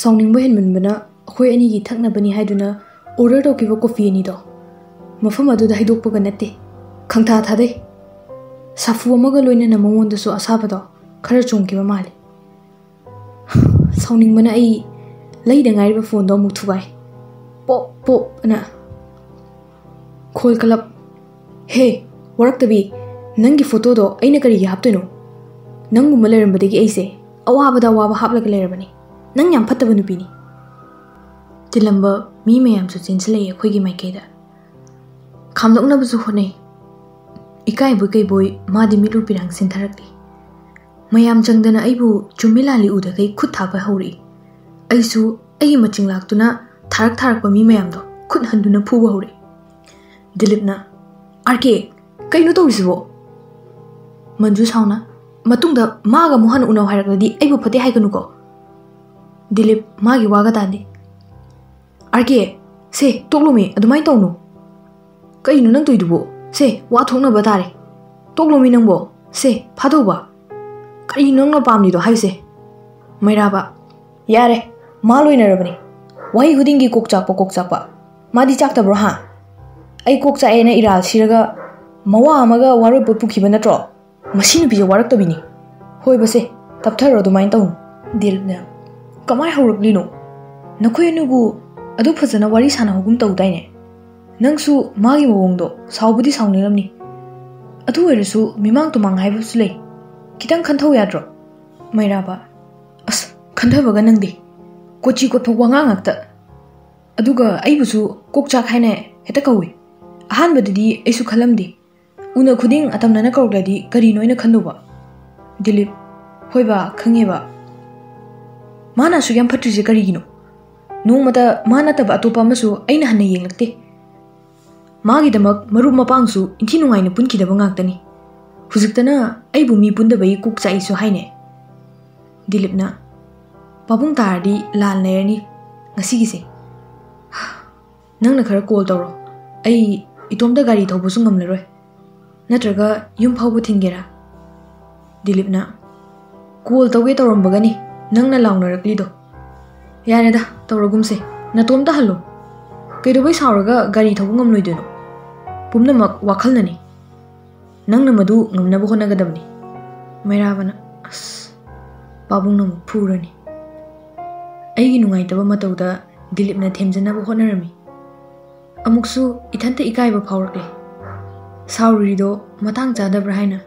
ꯁꯥꯎꯅꯤꯡꯕ ꯍꯦꯟꯃꯟꯕꯅ ꯑꯩꯈꯣꯏ ꯑꯅꯤꯒꯤ ꯊꯛꯅꯕꯅꯤ ꯍꯥꯏꯗꯨꯅ ꯑꯣꯔꯗꯔ ꯇꯧꯈꯤꯕ ꯀꯣꯐꯤ ꯑꯅꯤꯗꯣ ꯃꯐꯝ ꯑꯗꯨꯗ ꯍꯩꯗꯣꯛꯄꯒ ꯅꯠꯇꯦ ꯈꯪꯊꯥ ꯊꯥꯗꯩ ꯁꯥꯐꯨ ꯑꯃꯒ ꯂꯣꯏꯅꯅ ꯃꯉꯣꯟꯗꯁꯨ ꯑꯁꯥꯕꯗꯣ ꯈꯔ ꯆꯣꯡꯈꯤꯕ ꯃꯥꯜꯂꯤ ꯁꯥꯎꯅꯤꯡꯕꯅ ꯑꯩ ꯂꯩꯗ ꯉꯥꯏꯔꯤꯕ ꯐꯣꯟꯗꯣ ꯑꯃꯨꯛ ꯊꯨꯒꯥꯏ ꯄꯣꯞ ꯄꯣꯞ ꯑꯅ ꯈꯣꯜ ꯀꯂꯞ ꯍꯦ ꯋꯥꯔꯛꯇꯕꯤ ꯅꯪꯒꯤ ꯐꯣꯇꯣꯗꯣ ꯑꯩꯅ ꯀꯔꯤꯒꯤ ꯍꯥꯞꯇꯣꯏꯅꯣ ꯅꯪꯒꯨꯝꯕ ꯂꯩꯔꯝꯕꯗꯒꯤ ꯑꯩꯁꯦ ꯑꯋꯥꯕꯗ ꯑꯋꯥꯕ ꯍꯥꯞꯂꯒ ꯂꯩꯔꯕꯅꯤ ꯅꯪ ꯌꯥꯝ ꯐꯠꯇꯕ ꯅꯨꯄꯤꯅꯤ ꯇꯤꯜꯂꯝꯕ ꯃꯤ ꯃꯌꯥꯝꯁꯨ ꯆꯦꯟꯁꯤꯜꯂꯛꯏ ꯑꯩꯈꯣꯏꯒꯤ ꯃꯥꯏꯀꯩꯗ ꯈꯥꯝꯗꯣꯛꯅꯕꯁꯨ ꯍꯣꯠꯅꯩ ꯏꯀꯥꯏꯕꯣꯏ ꯀꯩꯕꯣꯏ ꯃꯥꯗꯤ ꯃꯤꯠꯂꯨ ꯄꯤꯔꯥꯡ ꯁꯤꯟꯊꯔꯛꯂꯤ ꯃꯌꯥꯝ ꯆꯪꯗꯅ ꯑꯩꯕꯨ ꯆꯨꯝꯃꯤ ꯂꯥꯜꯂꯤ ꯎꯗꯈꯩ ꯈꯨꯠ ꯊꯥꯕ ꯍꯧꯔꯛꯏ ꯑꯩꯁꯨ ꯑꯩꯒꯤ ꯃꯆꯤꯡ ꯂꯥꯛꯇꯨꯅ ꯊꯥꯔꯛ ꯊꯥꯔꯛꯄ ꯃꯤ ꯃꯌꯥꯝꯗꯣ ꯈꯨꯠ ꯍꯟꯗꯨꯅ ꯐꯨꯕ ꯍꯧꯔꯛꯏ ꯗꯤꯂꯤꯞꯅ ꯑꯥꯔ ꯀꯦ ꯀꯩꯅꯣ ꯇꯧꯔꯤꯁꯤꯕꯣ ꯃꯟꯖꯨ ꯁꯥꯎꯅ ꯃꯇꯨꯡꯗ ꯃꯥꯒ ꯑꯃꯨꯛ ꯍꯟꯅ ꯎꯅꯧ ꯍꯥꯏꯔꯛꯂꯗꯤ ꯑꯩꯕꯨ ꯐꯠꯇꯦ ꯍꯥꯏꯒꯅꯨꯀꯣ ꯗꯤꯂꯤꯞ ꯃꯥꯒꯤ ꯋꯥꯒ ꯇꯥꯗꯦ ꯑꯥꯔ ꯀꯦ ꯁꯦ ꯇꯣꯛꯂꯣꯃꯤ ꯑꯗꯨꯃꯥꯏꯅ ꯇꯧꯅꯨ ꯀꯩꯅꯣ ꯅꯪ ꯇꯧꯏꯗꯨꯕꯣ ꯁꯦ ꯋꯥ ꯊꯣꯛꯅꯕ ꯇꯥꯔꯦ ꯇꯣꯛꯂꯣꯃꯤ ꯅꯪꯕꯣ ꯁꯦ ꯐꯥꯗꯧꯕ ꯀꯔꯤꯅꯣ ꯅꯪꯅ ꯄꯥꯝꯂꯤꯗꯣ ꯍꯥꯏꯁꯦ ꯃꯩꯔꯥꯕ ꯌꯥꯔꯦ ꯃꯥ ꯂꯣꯏꯅꯔꯕꯅꯤ ꯋꯥꯍꯩ ꯈꯨꯗꯤꯡꯒꯤ ꯀꯣꯛ ꯆꯥꯛꯄ ꯀꯣꯛ ꯆꯥꯛꯄ ꯃꯥꯗꯤ ꯆꯥꯛꯇꯕ꯭ꯔꯣ ꯍꯥ ꯑꯩ ꯀꯣꯛ ꯆꯥꯛꯑꯦꯅ ꯏꯔꯥꯜ ꯁꯤꯔꯒ ꯃꯋꯥ ꯑꯃꯒ ꯋꯥꯔꯣꯏꯄꯣꯠ ꯄꯨꯈꯤꯕ ꯅꯠꯇ꯭ꯔꯣ ꯃꯁꯤ ꯅꯨꯄꯤꯁꯦ ꯋꯥꯔꯛꯇꯕꯤꯅꯤ ꯍꯣꯏꯕꯁꯦ ꯇꯞꯊꯔꯣ ꯑꯗꯨꯃꯥꯏꯅ ꯇꯧꯅꯨ ꯗꯤꯜꯅ ꯀꯃꯥꯏ ꯍꯧꯔꯛꯂꯤꯅꯣ ꯅꯈꯣꯏ ꯑꯅꯤꯕꯨ ꯑꯗꯨ ꯐꯖꯅ ꯋꯥꯔꯤ ꯁꯥꯟꯅꯍꯧꯒꯨꯝ ꯇꯧꯗꯥꯏꯅꯦ ꯅꯪꯁꯨ ꯃꯥꯒꯤ ꯃꯑꯣꯡꯗꯣ ꯁꯥꯎꯕꯨꯗꯤ ꯁꯥꯎꯅꯤꯡꯂꯝꯅꯤ ꯑꯗꯨ ꯑꯣꯏꯔꯁꯨ ꯃꯤꯃꯥꯡ ꯇꯨꯃꯥꯡ ꯍꯥꯏꯕꯁꯨ ꯂꯩ ꯈꯤꯇꯪ ꯈꯟꯊꯧ ꯌꯥꯗ꯭ꯔꯣ ꯃꯩꯔꯥꯕ ꯑꯁ ꯈꯟꯊꯕꯒ ꯅꯪꯗꯦ ꯀꯣꯆꯤ ꯀꯣꯠꯄ ꯋꯥꯉꯥꯡ ꯉꯥꯛꯇ ꯑꯗꯨꯒ ꯑꯩꯕꯨꯁꯨ ꯀꯣꯛꯆꯥꯛ ꯍꯥꯏꯅ ꯍꯦꯛꯇ ꯀꯧꯏ ꯑꯍꯥꯟꯕꯗꯗꯤ ꯑꯩꯁꯨ ꯈꯜꯂꯝꯗꯦ ꯎꯅ ꯈꯨꯗꯤꯡ ꯑꯇꯝꯅꯅ ꯀꯧꯔꯛꯂꯗꯤ ꯀꯔꯤꯅꯣ ꯑꯩꯅ ꯈꯟꯗꯧꯕ ꯗꯤꯂꯤꯞ ꯍꯣꯏꯕ ꯈꯪꯉꯦꯕ ꯃꯥꯅ ꯑꯁꯨꯛ ꯌꯥꯝ ꯐꯠꯇ꯭ꯔꯤꯁꯦ ꯀꯔꯤꯒꯤꯅꯣ ꯅꯣꯡꯃꯇ ꯃꯥ ꯅꯠꯇꯕ ꯑꯇꯣꯞꯄ ꯑꯃꯁꯨ ꯑꯩꯅ ꯍꯟꯅ ꯌꯦꯡꯂꯛꯇꯦ ꯃꯥꯒꯤꯗꯃꯛ ꯃꯔꯨꯞ ꯃꯄꯥꯡꯁꯨ ꯏꯟꯊꯤ ꯅꯨꯡꯉꯥꯏꯅ ꯄꯨꯟꯈꯤꯗꯕ ꯉꯥꯛꯇꯅꯤ ꯍꯧꯖꯤꯛꯇꯅ ꯑꯩꯕꯨ ꯃꯤ ꯄꯨꯟꯗꯕꯒꯤ ꯀꯣꯛ ꯆꯥꯛꯏꯁꯨ ꯍꯥꯏꯅꯦ ꯗꯤꯂꯤꯞꯅ ꯄꯥꯕꯨꯡ ꯇꯥꯔꯗꯤ ꯂꯥꯜ ꯂꯩꯔꯅꯤ ꯉꯁꯤꯒꯤꯁꯦ ꯅꯪꯅ ꯈꯔ ꯀꯣꯜ ꯇꯧꯔꯣ ꯑꯩ ꯏꯇꯣꯝꯇ ꯒꯥꯔꯤ ꯊꯧꯕꯁꯨ ꯉꯝꯂꯔꯣꯏ ꯅꯠꯇ꯭ꯔꯒ ꯌꯨꯝ ꯐꯥꯎꯕ ꯊꯤꯟꯒꯦꯔꯥ ꯗꯤꯂꯤꯞꯅ ꯀꯣꯜ ꯇꯧꯒꯦ ꯇꯧꯔꯝꯕꯒꯅꯤ ꯅꯪꯅ ꯂꯥꯎꯅꯔꯛꯂꯤꯗꯣ ꯌꯥꯔꯦꯗ ꯇꯧꯔꯒꯨꯝꯁꯦ ꯅꯇꯣꯝꯇ ꯍꯜꯂꯣ ꯀꯩꯗꯧꯕꯩ ꯁꯥꯎꯔꯒ ꯒꯥꯔꯤ ꯊꯧꯕ ꯉꯝꯂꯣꯏꯗꯣꯏꯅꯣ ꯄꯨꯝꯅꯃꯛ ꯋꯥꯈꯜꯅꯅꯤ ꯅꯪꯅ ꯃꯗꯨ ꯉꯝꯅꯕ ꯍꯣꯠꯅꯒꯗꯕꯅꯤ ꯃꯩꯔꯥꯕꯅ ꯑꯁ ꯄꯥꯕꯨꯡꯅ ꯑꯃꯨꯛ ꯐꯨꯔꯅꯤ ꯑꯩꯒꯤ ꯅꯨꯡꯉꯥꯏꯇꯕ ꯃꯇꯧꯗ ꯗꯤꯂꯤꯞꯅ ꯊꯦꯝꯖꯅꯕ ꯍꯣꯠꯅꯔꯝꯃꯤ ꯑꯃꯨꯛꯁꯨ ꯏꯊꯟꯇ ꯏꯀꯥꯏꯕ ꯐꯥꯎꯔꯛꯂꯦ ꯁꯥꯎꯔꯤꯗꯣ ꯃꯇꯥꯡ ꯆꯥꯗꯕ꯭ꯔꯥ ꯍꯥꯏꯅ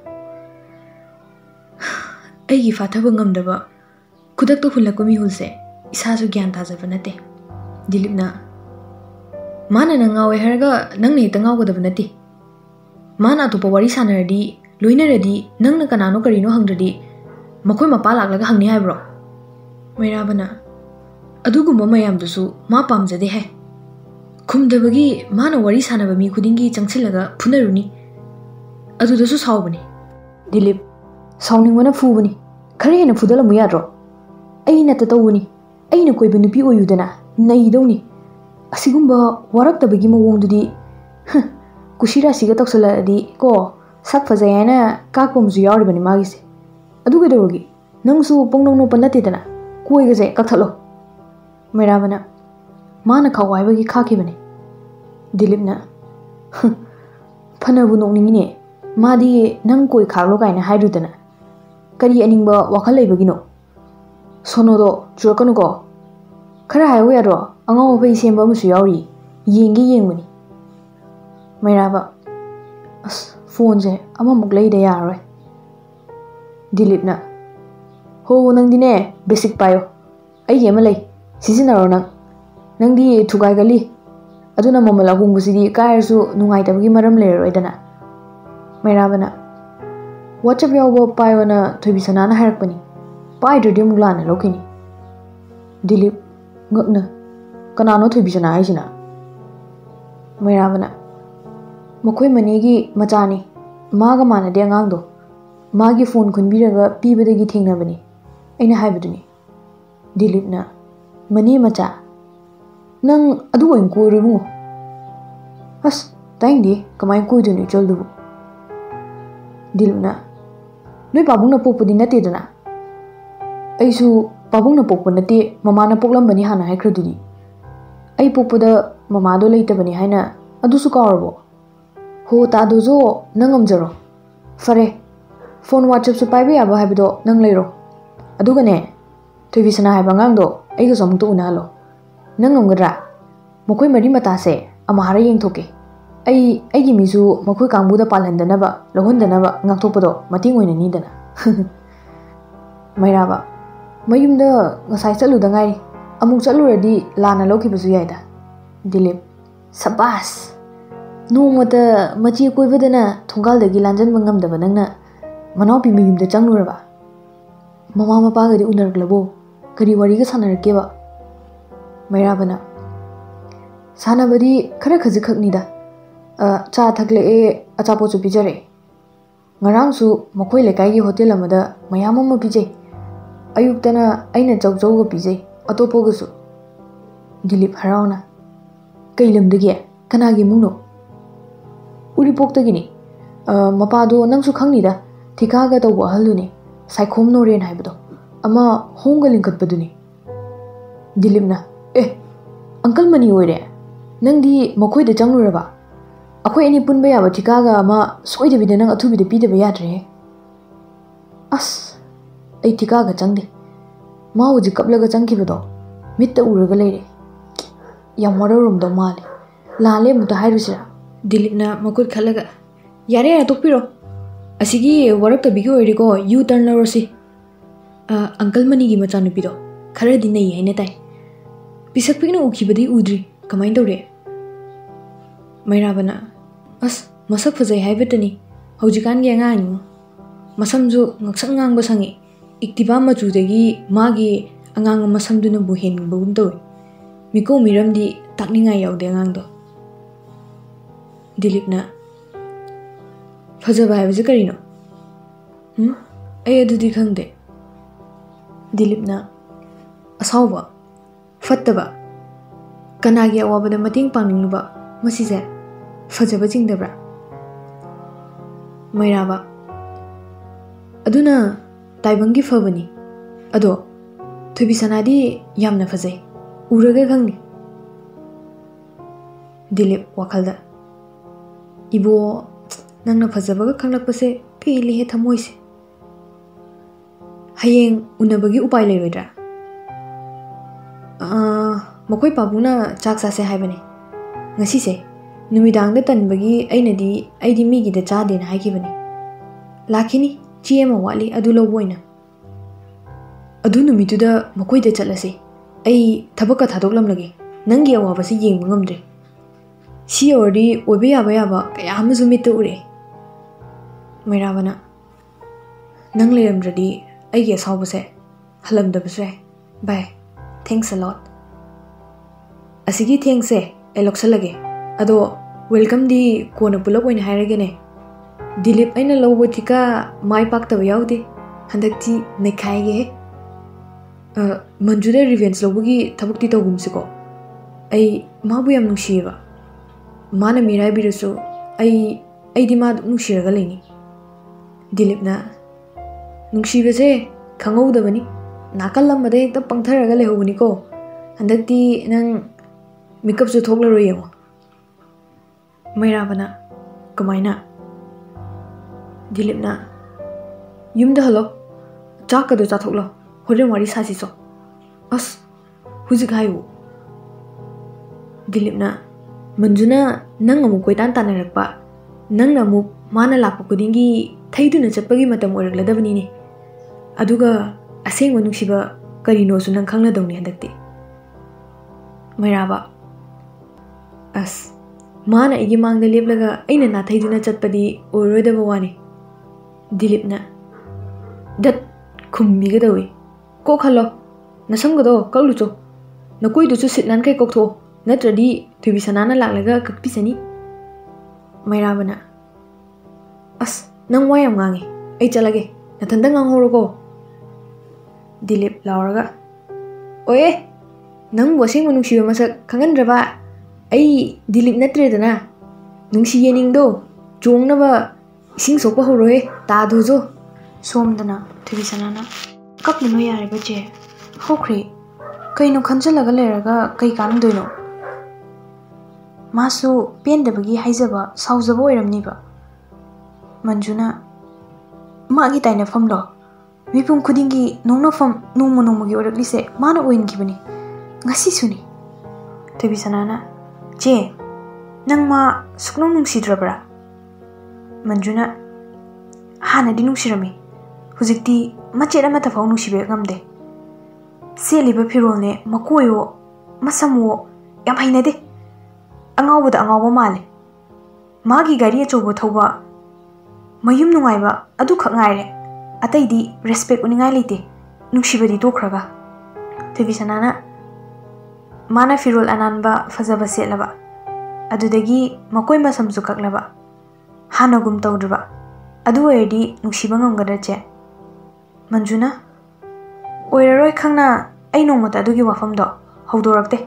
ꯑꯩꯒꯤ ꯐꯥꯊꯕ ꯉꯝꯗꯕ ꯈꯨꯗꯛꯇ ꯍꯨꯜꯂꯛꯄ ꯃꯤꯍꯨꯜꯁꯦ ꯏꯁꯥꯁꯨ ꯒ꯭ꯌꯥꯟ ꯇꯥꯖꯕ ꯅꯠꯇꯦ ꯗꯤꯂꯤꯞꯅ ꯃꯥꯅ ꯅꯪ ꯉꯥꯎꯋꯦ ꯍꯥꯏꯔꯒ ꯅꯪꯅ ꯍꯦꯛꯇ ꯉꯥꯎꯒꯗꯕ ꯅꯠꯇꯦ ꯃꯥꯅ ꯑꯇꯣꯞꯄ ꯋꯥꯔꯤ ꯁꯥꯟꯅꯔꯗꯤ ꯂꯣꯏꯅꯔꯗꯤ ꯅꯪꯅ ꯀꯅꯥꯅꯣ ꯀꯔꯤꯅꯣ ꯍꯪꯗ꯭ꯔꯗꯤ ꯃꯈꯣꯏ ꯃꯄꯥ ꯂꯥꯛꯂꯒ ꯍꯪꯅꯤ ꯍꯥꯏꯕ꯭ꯔꯣ ꯃꯩꯔꯥꯕꯅ ꯑꯗꯨꯒꯨꯝꯕ ꯃꯌꯥꯝꯗꯨꯁꯨ ꯃꯥ ꯄꯥꯝꯖꯗꯦ ꯍꯥꯏ ꯈꯨꯝꯗꯕꯒꯤ ꯃꯥꯅ ꯋꯥꯔꯤ ꯁꯥꯟꯅꯕ ꯃꯤ ꯈꯨꯗꯤꯡꯒꯤ ꯆꯪꯁꯤꯜꯂꯒ ꯐꯨꯅꯔꯨꯅꯤ ꯑꯗꯨꯗꯁꯨ ꯁꯥꯎꯕꯅꯤ ꯗꯤꯂꯤꯞ ꯁꯥꯎꯅꯤꯡꯕꯅ ꯐꯨꯕꯅꯤ ꯈꯔ ꯍꯦꯟꯅ ꯐꯨꯗꯠꯂꯝꯃꯨ ꯌꯥꯗ꯭ꯔꯣ ꯑꯩꯅꯇ ꯇꯧꯕꯅꯤ ꯑꯩꯅ ꯀꯣꯏꯕ ꯅꯨꯄꯤ ꯑꯣꯏꯌꯨꯗꯅ ꯅꯩꯗꯧꯅꯤ ꯑꯁꯤꯒꯨꯝꯕ ꯋꯥꯔꯛꯇꯕꯒꯤ ꯃꯑꯣꯡꯗꯨꯗꯤ ꯀꯨꯁꯤꯔꯥꯁꯤꯒ ꯇꯧꯁꯜꯂꯛꯑꯗꯤ ꯀꯣ ꯁꯛ ꯐꯖꯩ ꯍꯥꯏꯅ ꯀꯥꯛꯄ ꯑꯃꯁꯨ ꯌꯥꯎꯔꯤꯕꯅꯤ ꯃꯥꯒꯤꯁꯦ ꯑꯗꯨ ꯀꯩꯗꯧꯔꯒꯦ ꯅꯪꯁꯨ ꯄꯪꯅꯣꯛ ꯅꯣꯛꯄ ꯅꯠꯇꯦꯗꯅ ꯀꯣꯏꯒꯁꯦ ꯀꯛꯊꯠꯂꯣ ꯃꯩꯔꯥꯕꯅ ꯃꯥꯅ ꯈꯥꯎ ꯍꯥꯏꯕꯒꯤ ꯈꯥꯛꯈꯤꯕꯅꯤ ꯗꯤꯂꯤꯞꯅ ꯐꯅꯕꯨ ꯅꯣꯛꯅꯤꯡꯉꯤꯅꯦ ꯃꯥꯗꯤ ꯅꯪ ꯀꯣꯏ ꯈꯥꯛꯂꯣ ꯀꯥꯏꯅ ꯍꯥꯏꯔꯨꯗꯅ ꯀꯔꯤ ꯑꯅꯤꯡꯕ ꯋꯥꯈꯜ ꯂꯩꯕꯒꯤꯅꯣ sonodo jokano go khara hai we ro ango pe sim bom su yori yin gi yin muni mai ra ba as phone je ama muk lei de ya rồi dilip na ho nang dine basic payo ai yema lei sizinaro nang nang di thugai gali aduna mamala hungusidi kairsu nungai tabgi maram le roidana mai ra ba na whatsapp yawo payo na thobi sanana harak pani pai de dim lan lo kini dilip ngak na kana no thui bijana ai jina mairavana mà cha gi má ma ga mana de ngang đó, má cái phone khun bi raga pi ba de gi thengna bani aina hai bu nè, dilip na mà cha nang adu wen ko rồi mu as tang di kamai ko du ni chol du dilip na noi babung na popu di na te da na ꯑꯩꯁꯨ ꯄꯥꯕꯨꯡꯅ ꯄꯣꯛꯄ ꯅꯠꯇꯦ ꯃꯃꯥꯅ ꯄꯣꯛꯂꯝꯕꯅꯤ ꯍꯥꯟꯅ ꯍꯥꯏꯈ꯭ꯔꯗꯨꯗꯤ ꯑꯩ ꯄꯣꯛꯄꯗ ꯃꯃꯥꯗꯣ ꯂꯩꯇꯕꯅꯤ ꯍꯥꯏꯅ ꯑꯗꯨꯁꯨ ꯀꯥꯎꯔꯕꯣ ꯍꯣ ꯇꯥꯗꯣꯖꯣ ꯅꯪ ꯉꯝꯖꯔꯣ ꯐꯔꯦ ꯐꯣꯟ ꯋꯥꯆꯞꯁꯨ ꯄꯥꯏꯕ ꯌꯥꯕ ꯍꯥꯏꯕꯗꯣ ꯅꯪ ꯂꯩꯔꯣ ꯑꯗꯨꯒꯅꯦ ꯊꯣꯏꯕꯤꯁꯅꯥ ꯍꯥꯏꯕ ꯑꯉꯥꯡꯗꯣ ꯑꯩꯒꯁꯨ ꯑꯃꯨꯛꯇ ꯎꯅꯍꯜꯂꯣ ꯅꯪ ꯉꯝꯒꯗ꯭ꯔꯥ ꯃꯈꯣꯏ ꯃꯔꯤ ꯃꯇꯥꯁꯦ ꯑꯃ ꯍꯥꯔ ꯌꯦꯡꯊꯣꯛꯀꯦ ꯑꯩ ꯑꯩꯒꯤ ꯃꯤꯁꯨ ꯃꯈꯣꯏ ꯀꯥꯡꯕꯨꯗ ꯄꯥꯜꯍꯟꯗꯅꯕ ꯂꯧꯍꯟꯗꯅꯕ ꯉꯥꯛꯊꯣꯛꯄꯗꯣ ꯃꯇꯦꯡ ꯑꯣꯏꯅꯅꯤꯗꯅ ꯃꯩꯔꯥꯕ ꯃꯌꯨꯝꯗ ꯉꯁꯥꯏ ꯆꯠꯂꯨꯗ ꯉꯥꯏꯔꯤ ꯑꯃꯨꯛ ꯆꯠꯂꯨꯔꯗꯤ ꯂꯥꯟꯅ ꯂꯧꯈꯤꯕꯁꯨ ꯌꯥꯏꯗ ꯗꯤꯂꯤꯞ ꯁꯕꯥꯁ ꯅꯣꯡꯃꯇ ꯃꯆꯤ ꯀꯣꯏꯕꯗꯅ ꯊꯣꯡꯒꯥꯜꯗꯒꯤ ꯂꯥꯟꯖꯟꯕ ꯉꯝꯗꯕ ꯅꯪꯅ ꯃꯅꯥꯎꯄꯤ ꯃꯌꯨꯝꯗ ꯆꯪꯂꯨꯔꯕ ꯃꯃꯥ ꯃꯄꯥꯒꯗꯤ ꯎꯅꯔꯛꯂꯕꯣ ꯀꯔꯤ ꯋꯥꯔꯤꯒ ꯁꯥꯟꯅꯔꯛꯀꯦꯕ ꯃꯩꯔꯥꯕꯅ ꯁꯥꯟꯅꯕꯗꯤ ꯈꯔ ꯈꯖꯤꯛꯈꯛꯅꯤꯗ ꯆꯥ ꯊꯛꯂꯛꯑꯦ ꯑꯆꯥꯄꯣꯠꯁꯨ ꯄꯤꯖꯔꯛꯑꯦ ꯉꯔꯥꯡꯁꯨ ꯃꯈꯣꯏ ꯂꯩꯀꯥꯏꯒꯤ ꯍꯣꯇꯦꯜ ꯑꯃꯗ ꯃꯌꯥꯝ ꯑꯃ ꯄꯤꯖꯩ ꯑꯌꯨꯛꯇꯅ ꯑꯩꯅ ꯆꯧꯆꯧꯒ ꯄꯤꯖꯩ ꯑꯇꯣꯞꯄꯒꯁꯨ ꯗꯤꯂꯤꯞ ꯍꯔꯥꯎꯅ ꯀꯩ ꯂꯝꯗꯒꯤ ꯀꯅꯥꯒꯤ ꯏꯃꯨꯡꯅꯣ ꯎꯔꯤꯄꯣꯛꯇꯒꯤꯅꯤ ꯃꯄꯥꯗꯣ ꯅꯪꯁꯨ ꯈꯪꯅꯤꯗ ꯊꯤꯀꯥꯒ ꯇꯧꯕ ꯑꯍꯜꯗꯨꯅꯤ ꯁꯥꯏꯈꯣꯝ ꯅꯣꯔꯦꯟ ꯍꯥꯏꯕꯗꯣ ꯑꯃ ꯍꯣꯡꯒ ꯂꯤꯡꯈꯠꯄꯗꯨꯅꯤ ꯗꯤꯂꯤꯞꯅ ꯑꯦ ꯑꯪꯀꯜ ꯃꯅꯤ ꯑꯣꯏꯔꯦ ꯅꯪꯗꯤ ꯃꯈꯣꯏꯗ ꯆꯪꯂꯨꯔꯕ ꯑꯩꯈꯣꯏ ꯑꯅꯤ ꯄꯨꯟꯕ ꯌꯥꯕ ꯊꯤꯀꯥꯒ ꯑꯃ ꯁꯣꯏꯗꯕꯤꯗ ꯅꯪ ꯑꯊꯨꯕꯤꯗ ꯄꯤꯗꯕ ꯌꯥꯗ꯭ꯔꯦꯍꯦ ꯑꯁ ꯑꯩ ꯊꯤꯀꯥꯒ ꯆꯪꯗꯦ ꯃꯥ ꯍꯧꯖꯤꯛ ꯀꯞꯂꯒ ꯆꯪꯈꯤꯕꯗꯣ ꯃꯤꯠꯇ ꯎꯔꯒ ꯂꯩꯔꯦ ꯌꯥꯝ ꯋꯥꯔꯧꯔꯝꯗꯧ ꯃꯥꯜꯂꯦ ꯂꯥꯜꯂꯦ ꯑꯃꯨꯛꯇ ꯍꯥꯏꯔꯨꯁꯤꯔꯥ ꯗꯤꯂꯤꯞꯅ ꯃꯈꯨꯠ ꯈꯜꯂꯒ ꯌꯥꯔꯦ ꯌꯥꯔꯦ ꯇꯣꯛꯄꯤꯔꯣ ꯑꯁꯤꯒꯤ ꯋꯥꯔꯛꯇꯕꯤꯒꯤ ꯑꯣꯏꯔꯗꯤꯀꯣ ꯌꯨ ꯇꯔꯟ ꯂꯧꯔꯁꯤ ꯑꯪꯀꯜ ꯃꯅꯤꯒꯤ ꯃꯆꯥꯅꯨꯄꯤꯗꯣ ꯈꯔꯗꯤ ꯅꯩ ꯍꯥꯏꯅ ꯇꯥꯏ ꯄꯤꯁꯛ ꯄꯤꯛꯅ ꯎꯈꯤꯕꯗꯤ ꯎꯗ꯭ꯔꯤ ꯀꯃꯥꯏꯅ ꯇꯧꯔꯦ ꯃꯩꯔꯥꯕꯅ ꯑꯁ ꯃꯁꯛ ꯐꯖꯩ ꯍꯥꯏꯕꯇꯅꯤ ꯍꯧꯖꯤꯛꯀꯥꯟꯒꯤ ꯑꯉꯥꯡꯅꯤꯉꯣ ꯃꯁꯝꯁꯨ ꯉꯛꯁꯪ ꯉꯥꯡꯕ ꯁꯪꯉꯤ ꯏꯛꯇꯤꯕꯥ ꯃꯆꯨꯗꯒꯤ ꯃꯥꯒꯤ ꯑꯉꯥꯡꯕ ꯃꯁꯝꯗꯨꯅꯕꯨ ꯍꯦꯟꯕꯒꯨꯝ ꯇꯧꯏ ꯃꯤꯀꯧ ꯃꯤꯔꯝꯗꯤ ꯇꯥꯛꯅꯤꯡꯉꯥꯏ ꯌꯥꯎꯗꯦ ꯑꯉꯥꯡꯗꯣ ꯗꯤꯂꯤꯞꯅ ꯐꯖꯕ ꯍꯥꯏꯕꯁꯦ ꯀꯔꯤꯅꯣ ꯎꯝ ꯑꯩ ꯑꯗꯨꯗꯤ ꯈꯪꯗꯦ ꯗꯤꯂꯤꯞꯅ ꯑꯁꯥꯎꯕ ꯐꯠꯇꯕ ꯀꯅꯥꯒꯤ ꯑꯋꯥꯕꯗ ꯃꯇꯦꯡ ꯄꯥꯡꯅꯤꯡꯂꯨꯕ ꯃꯁꯤꯁꯦ ꯐꯖꯕ ꯆꯤꯡꯗꯕ꯭ꯔꯥ ꯃꯩꯔꯥꯕ ꯑꯗꯨꯅ ꯇꯥꯏꯕꯪꯒꯤ ꯐꯕꯅꯤ ꯑꯗꯣ ꯊꯣꯏꯕꯤꯁꯅꯥꯗꯤ ꯌꯥꯝꯅ ꯐꯖꯩ ꯎꯔꯒ ꯈꯪꯅꯤ ꯗꯤꯂꯤꯞ ꯋꯥꯈꯜꯗ ꯏꯕꯣ ꯅꯪꯅ ꯐꯖꯕꯒ ꯈꯪꯂꯛꯄꯁꯦ ꯄꯦꯜꯂꯤꯍꯦ ꯊꯃꯣꯏꯁꯦ ꯍꯌꯦꯡ ꯎꯅꯕꯒꯤ ꯎꯄꯥꯏ ꯂꯩꯔꯣꯏꯗ꯭ꯔꯥ ꯃꯈꯣꯏ ꯄꯥꯕꯨꯡꯅ ꯆꯥꯛ ꯆꯥꯁꯦ ꯍꯥꯏꯕꯅꯤ ꯉꯁꯤꯁꯦ ꯅꯨꯃꯤꯗꯥꯡꯗ ꯇꯟꯕꯒꯤ ꯑꯩꯅꯗꯤ ꯑꯩꯗꯤ ꯃꯤꯒꯤꯗ ꯆꯥꯗꯦꯅ ꯍꯥꯏꯈꯤꯕꯅꯤ ꯂꯥꯛꯈꯤꯅꯤ ꯆꯦ ꯑꯃ ꯋꯥꯠꯂꯤ ꯑꯗꯨ ꯂꯧꯕ ꯑꯣꯏꯅ ꯑꯗꯨ ꯅꯨꯃꯤꯠꯇꯨꯗ ꯃꯈꯣꯏꯗ ꯆꯠꯂꯁꯤ ꯑꯩ ꯊꯕꯛꯀ ꯊꯥꯗꯣꯛꯂꯝꯂꯒꯦ ꯅꯪꯒꯤ ꯑꯋꯥꯕꯁꯤ ꯌꯦꯡꯕ ꯉꯝꯗ꯭ꯔꯦ ꯁꯤ ꯌꯧꯔꯗꯤ ꯑꯣꯏꯕ ꯌꯥꯕ ꯌꯥꯕ ꯀꯌꯥ ꯑꯃꯁꯨ ꯃꯤꯠꯇ ꯎꯔꯛꯑꯦ ꯃꯩꯔꯥꯕꯅ ꯅꯪ ꯂꯩꯔꯝꯗ꯭ꯔꯗꯤ ꯑꯩꯒꯤ ꯑꯁꯥꯎꯕꯁꯦ ꯍꯜꯂꯝꯗꯕꯁꯨ ꯌꯥꯏ ꯕꯥꯏ ꯊꯦꯡꯛꯁ ꯑꯂꯣꯠ ꯑꯁꯤꯒꯤ ꯊꯦꯡꯁꯦ ꯑꯩ ꯂꯧꯁꯜꯂꯒꯦ ꯑꯗꯣ ꯋꯦꯜꯀꯝꯗꯤ ꯀꯣꯟꯅ ꯄꯨꯂꯞ ꯑꯣꯏꯅ ꯍꯥꯏꯔꯒꯦꯅꯦ दिलीप अन लौब टीका माई पाकब यादे हंदी नईखाइगे मंजूद रिवेंस लौबी थबकती तौगमसेको माबूब माना मीराबीरसु मासीरग लेनी दिलीपना नुसीबसे खादबनी नाकल हेक्त पंथरग लेहबनीको हंदी नंग मेकअपसु थोलरोमो मैराबना कमायना ꯗꯤꯂꯤꯞꯅ ꯌꯨꯝꯗ ꯍꯜꯂꯣ ꯆꯥꯛꯀꯗꯣ ꯆꯥꯊꯣꯛꯂꯣ ꯍꯣꯔꯦꯟ ꯋꯥꯔꯤ ꯁꯥꯁꯤꯁꯣ ꯑꯁ ꯍꯧꯖꯤꯛ ꯍꯥꯏꯌꯨ ꯗꯤꯂꯤꯞꯅ ꯃꯟꯖꯨꯅ ꯅꯪ ꯑꯃꯨꯛ ꯀꯣꯏꯇꯥꯟ ꯇꯥꯟꯅꯔꯛꯄ ꯅꯪꯅ ꯑꯃꯨꯛ ꯃꯥꯅ ꯂꯥꯛꯄ ꯈꯨꯗꯤꯡꯒꯤ ꯊꯩꯗꯨꯅ ꯆꯠꯄꯒꯤ ꯃꯇꯝ ꯑꯣꯏꯔꯛꯂꯗꯕꯅꯤꯅꯦ ꯑꯗꯨꯒ ꯑꯁꯦꯡꯕ ꯅꯨꯡꯁꯤꯕ ꯀꯔꯤꯅꯣꯁꯨ ꯅꯪ ꯈꯪꯂꯗꯧꯅꯤ ꯍꯟꯗꯛꯇꯤ ꯃꯩꯔꯥꯕ ꯑꯁ ꯃꯥꯅ ꯑꯩꯒꯤ ꯃꯥꯡꯗ ꯂꯦꯞꯂꯒ ꯑꯩꯅ ꯅꯥꯊꯩꯗꯨꯅ ꯆꯠꯄꯗꯤ ꯑꯣꯏꯔꯣꯏꯗꯕ ꯋꯥꯅꯤ Dilipna. Dat khummi ga dawi. Ko khalo. Na samga do kak lu cho. Na koi du cho sit nan kai kok tho. Na tra di thui bi sanana lak laga kak pi sani. Mairavana. As nang wayam ngangi. Ai chalage. Na thanda ngang horo ko. Dilip lauraga. Oye. Nang wasing manung shiwa masak ra, raba. Ai Dilip na tre dana. Nung si yening do. Chong na ba ꯅꯨꯡꯁꯤꯕ ꯃꯁꯛ ꯈꯪꯍꯟꯗ꯭ꯔꯕ ꯑꯩ ꯗꯤꯂꯤꯞ ꯅꯠꯇ꯭ꯔꯦꯗꯅ ꯅꯨꯡꯁꯤ ꯌꯦꯅꯤꯡꯗꯣ ꯆꯣꯡꯅꯕ ꯏꯁꯤꯡ ꯁꯣꯛꯄ ꯍꯧꯔꯣꯍꯦ ꯇꯥꯗꯣꯖꯣ ꯁꯣꯝꯗꯅ ꯊꯣꯏꯕꯤꯁꯅꯥꯅ ꯀꯞꯂꯨꯅꯨ ꯌꯥꯔꯦꯕ ꯆꯦ ꯍꯧꯈ꯭ꯔꯦ ꯀꯩꯅꯣ ꯈꯟꯖꯤꯜꯂꯒ ꯂꯩꯔꯒ ꯀꯩ ꯀꯥꯟꯅꯗꯣꯏꯅꯣ ꯃꯥꯁꯨ ꯄꯦꯟꯗꯕꯒꯤ ꯍꯥꯏꯖꯕ ꯁꯥꯎꯖꯕ ꯑꯣꯏꯔꯝꯅꯤꯕ ꯃꯟꯖꯨꯅ ꯃꯥꯒꯤ ꯇꯥꯏꯅꯐꯝꯂꯣ ꯃꯤꯄꯨꯝ ꯈꯨꯗꯤꯡꯒꯤ ꯅꯣꯡꯅꯐꯝ ꯅꯣꯡꯃ ꯅꯣꯡꯃꯒꯤ ꯑꯣꯏꯔꯛꯂꯤꯁꯦ ꯃꯥꯅ ꯑꯣꯏꯍꯟꯈꯤꯕꯅꯤ ꯉꯁꯤꯁꯨꯅꯤ ꯊꯣꯏꯕꯤꯁꯅꯥꯅ ꯆꯦ ꯅꯪ ꯃꯥ ꯁꯨꯛꯅꯨꯡ ꯅꯨꯡꯁꯤꯗ꯭ꯔꯕ꯭ꯔꯥ ꯃꯟꯖꯨꯅ ꯍꯥꯟꯅꯗꯤ ꯅꯨꯡꯁꯤꯔꯝꯃꯤ ꯍꯧꯖꯤꯛꯇꯤ ꯃꯆꯦꯠ ꯑꯃꯠꯇ ꯐꯥꯎ ꯅꯨꯡꯁꯤꯕ ꯉꯝꯗꯦ ꯁꯦꯠꯂꯤꯕ ꯐꯤꯔꯣꯜꯅꯦ ꯃꯀꯣꯏꯋꯣ ꯃꯁꯝꯋꯣ ꯌꯥꯝ ꯍꯩꯅꯗꯦ ꯑꯉꯥꯎꯕꯗ ꯑꯉꯥꯎꯕ ꯃꯥꯜꯂꯦ ꯃꯥꯒꯤ ꯒꯥꯔꯤ ꯑꯆꯧꯕ ꯊꯧꯕ ꯃꯌꯨꯝ ꯅꯨꯡꯉꯥꯏꯕ ꯑꯗꯨꯈꯛ ꯉꯥꯏꯔꯦ ꯑꯇꯩꯗꯤ ꯔꯦꯁꯄꯦꯛ ꯎꯅꯤꯡꯉꯥꯏ ꯂꯩꯇꯦ ꯅꯨꯡꯁꯤꯕꯗꯤ ꯇꯣꯛꯈ꯭ꯔꯒ ꯊꯣꯏꯕꯤ ꯁꯅꯥꯅ ꯃꯥꯅ ꯐꯤꯔꯣꯜ ꯑꯅꯥꯟꯕ ꯐꯖꯕ ꯁꯦꯠꯂꯕ ꯑꯗꯨꯗꯒꯤ ꯃꯀꯣꯏ ꯃꯁꯝꯁꯨ ꯀꯛꯂꯕ ꯍꯥꯟꯅꯒꯨꯝ ꯇꯧꯗ꯭ꯔꯕ ꯑꯗꯨ ꯑꯣꯏꯔꯗꯤ ꯅꯨꯡꯁꯤꯕ ꯉꯝꯒꯗ꯭ꯔ ꯆꯦ ꯃꯟꯖꯨꯅ ꯑꯣꯏꯔꯔꯣꯏ ꯈꯪꯅ ꯑꯩ ꯅꯣꯡꯃꯇ ꯑꯗꯨꯒꯤ ꯋꯥꯐꯝꯗꯣ ꯍꯧꯗꯣꯔꯛꯇꯦ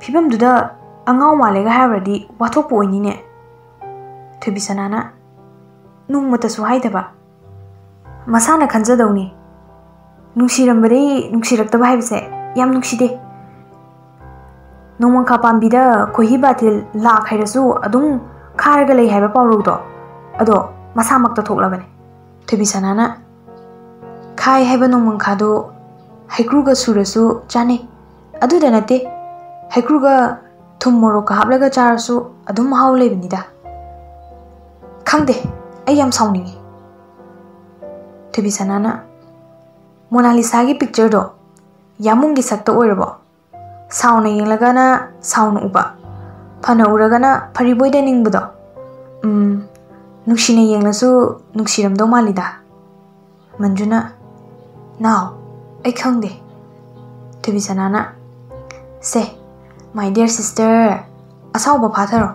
ꯐꯤꯕꯝꯗꯨꯗ ꯑꯉꯥꯎ ꯃꯥꯜꯂꯦꯒ ꯍꯥꯏꯔꯨꯔꯗꯤ ꯋꯥꯊꯣꯛꯄ ꯑꯣꯏꯅꯤꯅꯦ ꯊꯣꯏꯕꯤ ꯁꯅꯥꯅ ꯅꯣꯡꯃꯇꯁꯨ ꯍꯥꯏꯗꯕ ꯃꯁꯥꯅ ꯈꯟꯖꯗꯧꯅꯤ ꯅꯨꯡꯁꯤꯔꯝꯕꯗꯩ ꯅꯨꯡꯁꯤꯔꯛꯇꯕ ꯍꯥꯏꯕꯁꯦ ꯌꯥꯝ ꯅꯨꯡꯁꯤꯗꯦ ꯅꯣꯡꯃꯪꯈꯥ ꯄꯥꯝꯕꯤꯗ ꯈꯣꯏꯍꯤ ꯕꯥꯇꯤꯜ ꯂꯥꯛ ꯍꯩꯔꯁꯨ ꯑꯗꯨꯝ ꯈꯥꯔꯒ ꯂꯩ ꯍꯥꯏꯕ ꯄꯥꯎꯔꯧꯗꯣ ꯑꯗꯣ ꯃꯁꯥꯃꯛꯇ ꯊꯣꯛꯂꯕꯅꯦ ꯊꯣꯏꯕꯤ ꯁꯅꯥꯅ ꯈꯥꯏ ꯍꯥꯏꯕ ꯅꯣꯡꯃꯪꯈꯥꯗꯣ ꯍꯩꯀ꯭ꯔꯨꯒ ꯁꯨꯔꯁꯨ ꯆꯥꯅꯩ ꯑꯗꯨꯗ ꯅꯠꯇꯦ ꯍꯩꯀ꯭ꯔꯨꯒ ꯊꯨꯝ ꯃꯣꯔꯣꯛꯀ ꯍꯥꯞꯂꯒ ꯆꯥꯔꯁꯨ ꯑꯗꯨꯝ ꯃꯍꯥꯎ ꯂꯩꯕꯅꯤꯗ ꯈꯪꯗꯦ ꯑꯩ ꯌꯥꯝ ꯁꯥꯎꯅꯤꯡꯉꯤ ꯊꯣꯏꯕꯤ ꯁꯅꯥꯅ ꯃꯣꯅꯥꯂꯤꯁꯥꯒꯤ ꯄꯤꯛꯆꯔꯗꯣ ꯌꯥꯃꯨꯡꯒꯤ ꯁꯛꯇ ꯑꯣꯏꯔꯕꯣ ꯁꯥꯎꯅ ꯌꯦꯡꯂꯒꯅ ꯁꯥꯎꯅ ꯎꯕ ꯐꯅ ꯎꯔꯒꯅ ꯐꯔꯤꯕꯣꯏꯗ ꯅꯤꯡꯕꯗꯣ ꯎꯝ ꯅꯨꯡꯁꯤꯅ ꯌꯦꯡꯂꯁꯨ ꯅꯨꯡꯁꯤꯔꯝꯗꯧ ꯃꯥꯜꯂꯤꯗ ꯃꯟꯖꯨꯅ ꯅꯥꯎ ꯑꯩ ꯈꯪꯗꯦ ꯊꯣꯏꯕꯤ ꯁꯅꯥꯅ ꯁꯦ ꯃꯥꯏ ꯗꯤꯌꯔ ꯁꯤꯁꯇꯔ ꯑꯁꯥꯎꯕ ꯐꯥꯊꯔꯣ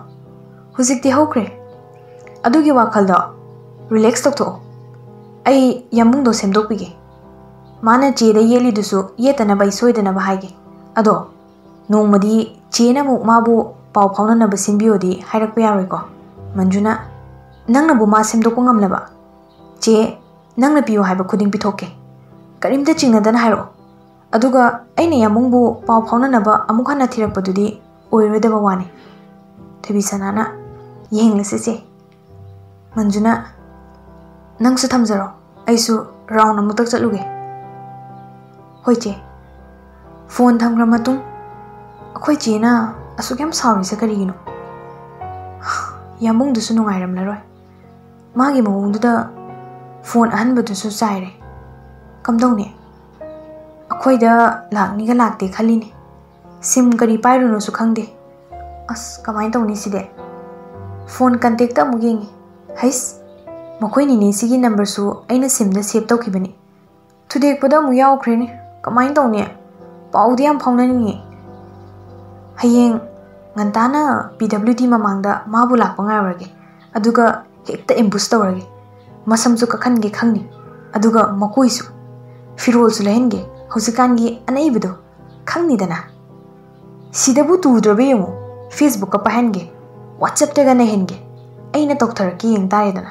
ꯍꯧꯖꯤꯛꯇꯤ ꯍꯧꯈ꯭ꯔꯦ ꯑꯗꯨꯒꯤ ꯋꯥꯈꯜꯗꯣ ꯔꯤꯂꯦꯛꯁ ꯇꯧꯊꯣꯛꯑꯣ ꯑꯩ ꯌꯥꯝꯕꯨꯡꯗꯣ ꯁꯦꯝꯗꯣꯛꯄꯤꯒꯦ ꯃꯥꯅ ꯆꯦꯗ ꯌꯦꯠꯂꯤꯗꯨꯁꯨ ꯌꯦꯠꯇꯅꯕ ꯑꯩ ꯁꯣꯏꯗꯅꯕ ꯍꯥꯏꯒꯦ ꯑꯗꯣ ꯅꯣꯡꯃꯗꯤ ꯆꯦꯅ ꯑꯃꯨꯛ ꯃꯥꯕꯨ ꯄꯥꯎ ꯐꯥꯎꯅꯅꯕ ꯁꯤꯟꯕꯤꯌꯣꯗꯤ ꯍꯥꯏꯔꯛꯄ ꯌꯥꯔꯣꯏꯀꯣ ꯃꯟꯖꯨꯅ ꯅꯪꯅꯕꯨ ꯃꯥ ꯁꯦꯝꯗꯣꯛꯄ ꯉꯝꯂꯕ ꯆꯦ ꯅꯪꯅ ꯄꯤꯌꯣ ꯍꯥꯏꯕ ꯈꯨꯗꯤꯡ ꯄꯤꯊꯣꯛꯀꯦ ꯀꯔꯤꯝꯇ ꯆꯤꯡꯅꯗꯅ ꯍꯥꯏꯔꯛꯑꯣ ꯑꯗꯨꯒ ꯑꯩꯅ ꯌꯥꯃꯨꯡꯕꯨ ꯄꯥꯎ ꯐꯥꯎꯅꯅꯕ ꯑꯃꯨꯛ ꯍꯟꯅ ꯊꯤꯔꯛꯄꯗꯨꯗꯤ ꯑꯣꯏꯔꯣꯏꯗꯕ ꯋꯥꯅꯤ ꯊꯣꯏꯕꯤ ꯁꯅꯥꯅ ꯌꯦꯡꯂꯁꯤ ꯆꯦ ꯃꯟꯖꯨꯅ ꯅꯪꯁꯨ ꯊꯝꯖꯔꯣ ꯑꯩꯁꯨ ꯔꯥꯎꯟ ꯑꯃꯨꯛꯇ ꯆꯠꯂꯨꯒꯦ ꯍꯣꯏ ꯆꯦ ꯐꯣꯟ ꯊꯝꯈ꯭ꯔ ꯃꯇꯨꯡ ꯑꯩꯈꯣꯏ ꯆꯦꯅ ꯑꯁꯨꯛ ꯌꯥꯝ ꯁꯥꯎꯔꯤꯁꯦ ꯀꯔꯤꯒꯤꯅꯣ ꯌꯥꯝꯕꯨꯡꯗꯨꯁꯨ ꯅꯨꯡꯉꯥꯏꯔꯝꯂꯔꯣꯏ ꯃꯥꯒꯤ ꯃꯑꯣꯡꯗꯨꯗ ꯐꯣꯟ ꯑꯍꯟꯕꯗꯨꯁꯨ ꯆꯥꯏꯔꯦ ꯀꯝꯗꯧꯅꯤ ꯑꯩꯈꯣꯏꯗ ꯂꯥꯛꯅꯤꯒ ꯂꯥꯛꯇꯦ ꯈꯜꯂꯤꯅꯦ ꯁꯤꯝ ꯀꯔꯤ ꯄꯥꯏꯔꯨꯅꯣꯁꯨ ꯈꯪꯗꯦ ꯑꯁ ꯀꯃꯥꯏꯅ ꯇꯧꯅꯤ ꯁꯤꯗꯤ ꯐꯣꯟ ꯀꯟꯇꯦꯛꯇ ꯑꯃꯨꯛ ꯌꯦꯡꯉꯤ ꯍꯩꯁ ꯃꯈꯣꯏ ꯅꯤꯅꯦꯁꯤꯒꯤ ꯅꯝꯕꯔꯁꯨ ꯑꯩꯅ ꯁꯤꯝꯗ ꯁꯦꯞ ꯇꯧꯈꯤꯕꯅꯤ ꯊꯨꯗꯦꯛꯄꯗ ꯑꯃꯨꯛ ꯌꯥꯎꯈ꯭ꯔꯦꯅꯦ ꯀꯃꯥꯏꯅ ꯇꯧꯅꯤ ꯄꯥꯎꯗꯤ ꯌꯥꯝ ꯐꯥꯎꯅꯅꯤꯡꯉꯤ ꯍꯌꯦꯡ ꯉꯟꯇꯥꯅ ꯄꯤ ꯗꯕ꯭ꯂꯤꯎ ꯗꯤ ꯃꯃꯥꯡꯗ ꯃꯥꯕꯨ ꯂꯥꯛꯄ ꯉꯥꯏꯔꯨꯔꯒꯦ ꯑꯗꯨꯒ ꯍꯦꯛꯇ ꯑꯦꯝꯕꯨꯁ ꯇꯧꯔꯒꯦ ꯃꯁꯝꯁꯨ ꯀꯛꯍꯟꯒꯦ ꯈꯪꯅꯤ ꯑꯗꯨꯒ ꯃꯀꯣꯏꯁꯨ ꯐꯤꯔꯣꯜꯁꯨ ꯂꯩꯍꯟꯒꯦ ꯍꯧꯖꯤꯛꯀꯥꯟꯒꯤ ꯑꯅꯩꯕꯗꯣ ꯈꯪꯅꯤꯗꯅ ꯁꯤꯗꯕꯨ ꯇꯨꯗ꯭ꯔꯕ ꯌꯦꯡꯉꯨ ꯐꯦꯁꯕꯨꯛꯀ ꯄꯥꯏꯍꯟꯒꯦ ꯋꯥꯆꯞꯇꯒ ꯅꯩꯍꯟꯒꯦ ꯑꯩꯅ ꯇꯧꯊꯔꯛꯀꯦ ꯌꯦꯡ ꯇꯥꯔꯦꯗꯅ